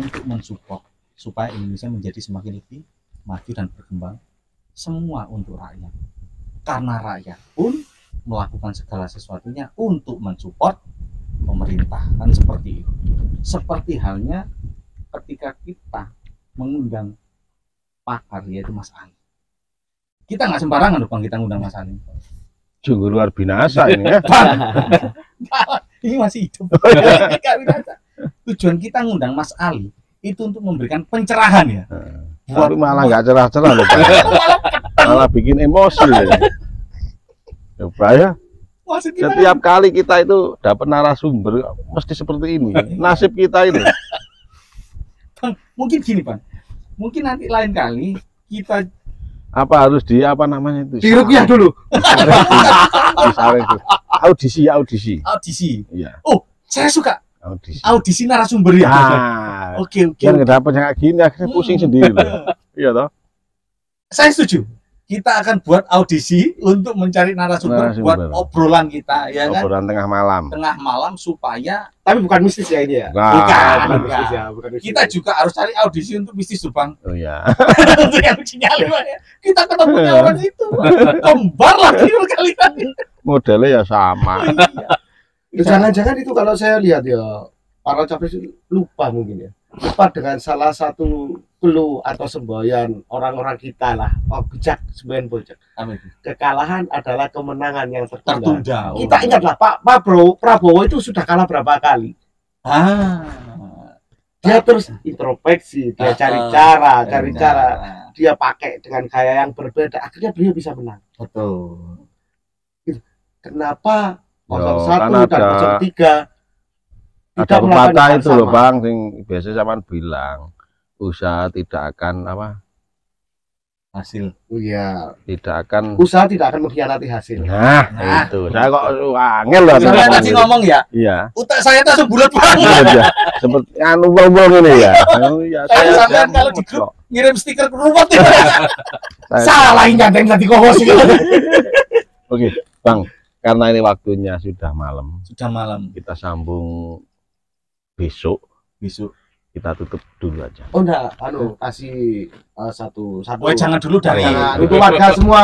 untuk mensupport supaya Indonesia menjadi semakin lebih maju dan berkembang semua untuk rakyat karena rakyat pun melakukan segala sesuatunya untuk mensupport pemerintah kan seperti itu seperti halnya ketika kita mengundang pakar yaitu Mas Ali kita nggak sembarangan loh bang kita ngundang Mas Ali Sungguh luar binasa ini ya. ini masih hidup Nggak binasa. tujuan kita ngundang Mas Ali itu untuk memberikan pencerahan ya Tapi malah nggak cerah-cerah loh. Malah bikin emosi. Ya, ya Pak, ya. Setiap kali kita itu dapat narasumber mesti seperti ini. Nasib kita ini. Bang, mungkin gini bang mungkin nanti lain kali kita Apa harus di apa namanya itu? Di rupiah dulu. Disaring. Audisi, audisi. audisi Iya, saya suka audisi. audisi narasumber ya Nah, oke oke nggak dapat yang kayak gini akhirnya pusing sendiri loh. Iya toh? saya setuju kita akan buat audisi untuk mencari narasumber, Narasumber. buat obrolan kita ya kan Obrolan tengah malam. tengah malam supaya Tapi bukan mistis ya ini ya. Nah, Bukan. Bukan mistis ya, bukan mistis. kita juga harus cari audisi untuk bisnis tuh bang Oh iya. untuk yang sinyalin Bang, ya. kita ketemunya orang itu Bang. kembar lagi kali-kali Modelnya ya sama. Ya, Jangan-jangan itu kalau saya lihat ya para capres itu lupa mungkin ya. Lupa dengan salah satu clue atau semboyan orang-orang kita lah. Oh, bijak semboyan bojak. Apa? Kekalahan adalah kemenangan yang tertunda. tertunda Oh, Kita ingatlah Pak Pak Bro, Prabowo itu sudah kalah berapa kali. ah Dia terus introspeksi, dia Ah, cari ah. cara, cari Nah, cara. Dia pakai dengan gaya yang berbeda. Akhirnya beliau bisa menang. betul Kenapa Yo, 01 kan dan ada 03 ada pepatah itu loh bang sing biasa zaman bilang usaha tidak akan apa hasil Oh Iya, tidak akan usaha tidak akan mengkhianati hasil. nah, Nah. itu saya kok angel loh saya ngomong tadi gitu. ngomong ya iya utak saya tuh sebulat banget Iya, iya. seperti anu ngomong ini ya oh, iya Saya sampean kalau di grup kok. ngirim stiker ke rumah tuh Saya- Salah ini ada yang tadi itu. oke bang karena ini waktunya sudah malam sudah malam kita sambung besok. Besok. Kita tutup dulu aja. Oh enggak, anu kasih eh, satu satu. oh jangan dulu dari Jangan, untuk warga semua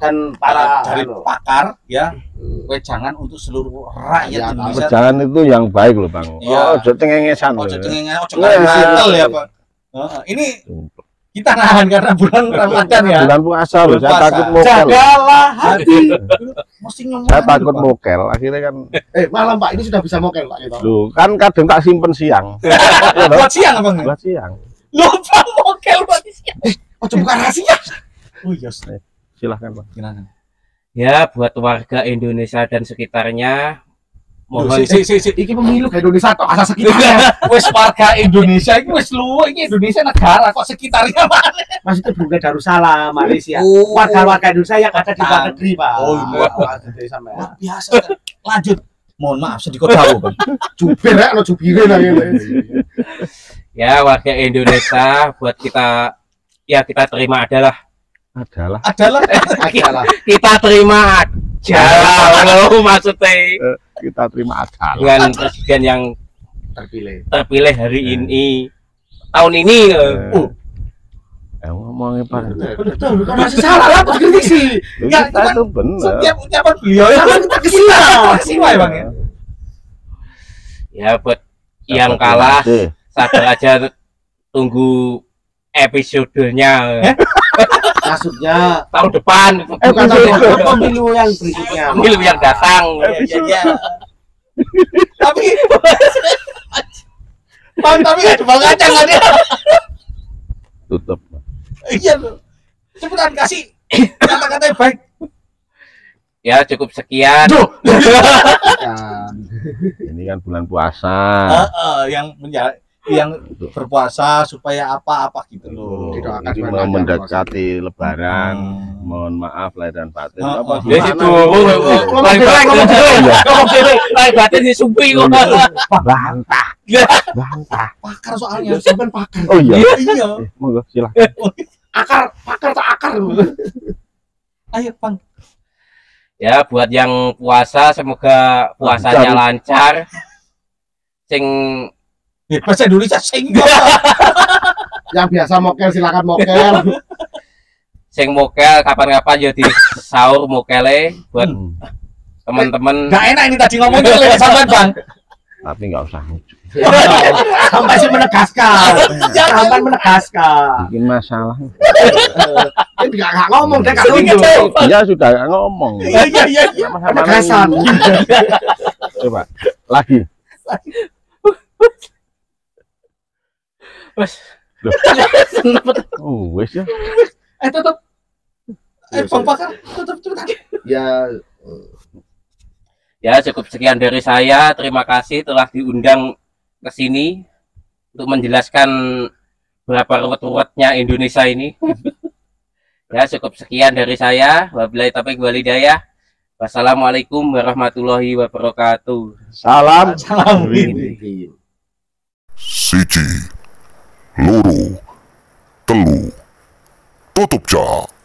dan para dari anu, pakar ya. We jangan untuk seluruh rakyat Ya, Indonesia. Jangan itu yang baik loh bang. Iya. oh ojo cengengesan ojo loh. cengengan ojo Nah. ngatel ya pak. Heeh, ini kita nahan karena bulan Ramadan ya bulan puasa loh saya Bulan takut mokel jagalah hati. mesti ngomong saya takut mokel akhirnya kan eh malam Pak ini sudah bisa mokel Pak gitu. Loh, kan kadang tak simpen siang. Buat siang apa enggak Buat siang. lupa mokel buat siang Oh bukan rahasia. oh iya Silahkan, Bang. silakan Ya, buat warga Indonesia dan sekitarnya mohon si, si, si, si. Iki pemilu ke Indonesia tok asal sekitarnya. wes warga Indonesia ini wes luwe ini Indonesia negara kok sekitarnya mana? Maksudnya bukan Darussalam, Malaysia. Oh. Warga-warga Indonesia yang ada di luar negeri Pak. Oh, iya. Luar biasa. Kan. lanjut. Mohon maaf sedikit jauh bang jubir ya, no jubire lah gitu. ya warga Indonesia buat kita ya kita terima adalah. Adalah? Adalah. Adalah. Kita terima. Aja loh maksudnya kita terima adalah. dengan presiden yang terpilih. terpilih hari ini tahun ini eh. Eh, eh, ngomongnya Pak. Betul, kan masih salah lah kritik sih. Ya, kita cuman itu benar. setiap ucapan beliau ya kita kesilah. kesiwa ya bang ya ya buat yang kalah sabar aja tunggu episodenya Eh? Maksudnya tahun depan Eh, bukan pemilu yang berikutnya. pemilu yang datang ya ya, ya. tapi Bang, tapi ada bang kacang kan ya? tutup Iya. Cepetan kasih kata-kata yang baik. Ya cukup sekian. Ini kan bulan puasa Heeh, yang menja- yang berpuasa supaya apa-apa gitu loh. Didoakan ini supaya mau mendekati lebaran Hmm. mohon maaf lahir dan batin Oh, apa oh. Ya situ. Lain batin, ngomong dhewe. Lain batin di supi kok. bantah bantah Pakar soalnya. Sampai pakar. oh iya Iya. monggo silakan Akar, pakar tak akar. Ayo, Bang. Ya buat yang puasa semoga puasanya lancar. Sing Eh, bahasa Indonesia sing Yang biasa mokel silakan mokel. sing mokel kapan-kapan ya di sahur mokele buat Hmm, teman-teman. Gak enak ini tadi ngomongnya oleh sampean, Bang. tapi nggak usah Sampai sih menegaskan. Sampai menegaskan. bikin masalah Dia nggak nggak ngomong, dia nggak Sering nunjuk. aja. dia sudah ngomong Iya, iya, iya. iya. sama-sama Penegasan. coba lagi Wes. Oh wes ya Eh, tutup. Eh, Bang Pakar, tutup cepetan. Ya, Ya cukup sekian dari saya. Terima kasih telah diundang ke sini untuk menjelaskan berapa ruwet-ruwetnya Indonesia ini. ya cukup sekian dari saya. Wabillahi taufiq walhidayah. Wassalamualaikum warahmatullahi wabarakatuh. salam Salam. siji loro. Telu. Tutup cak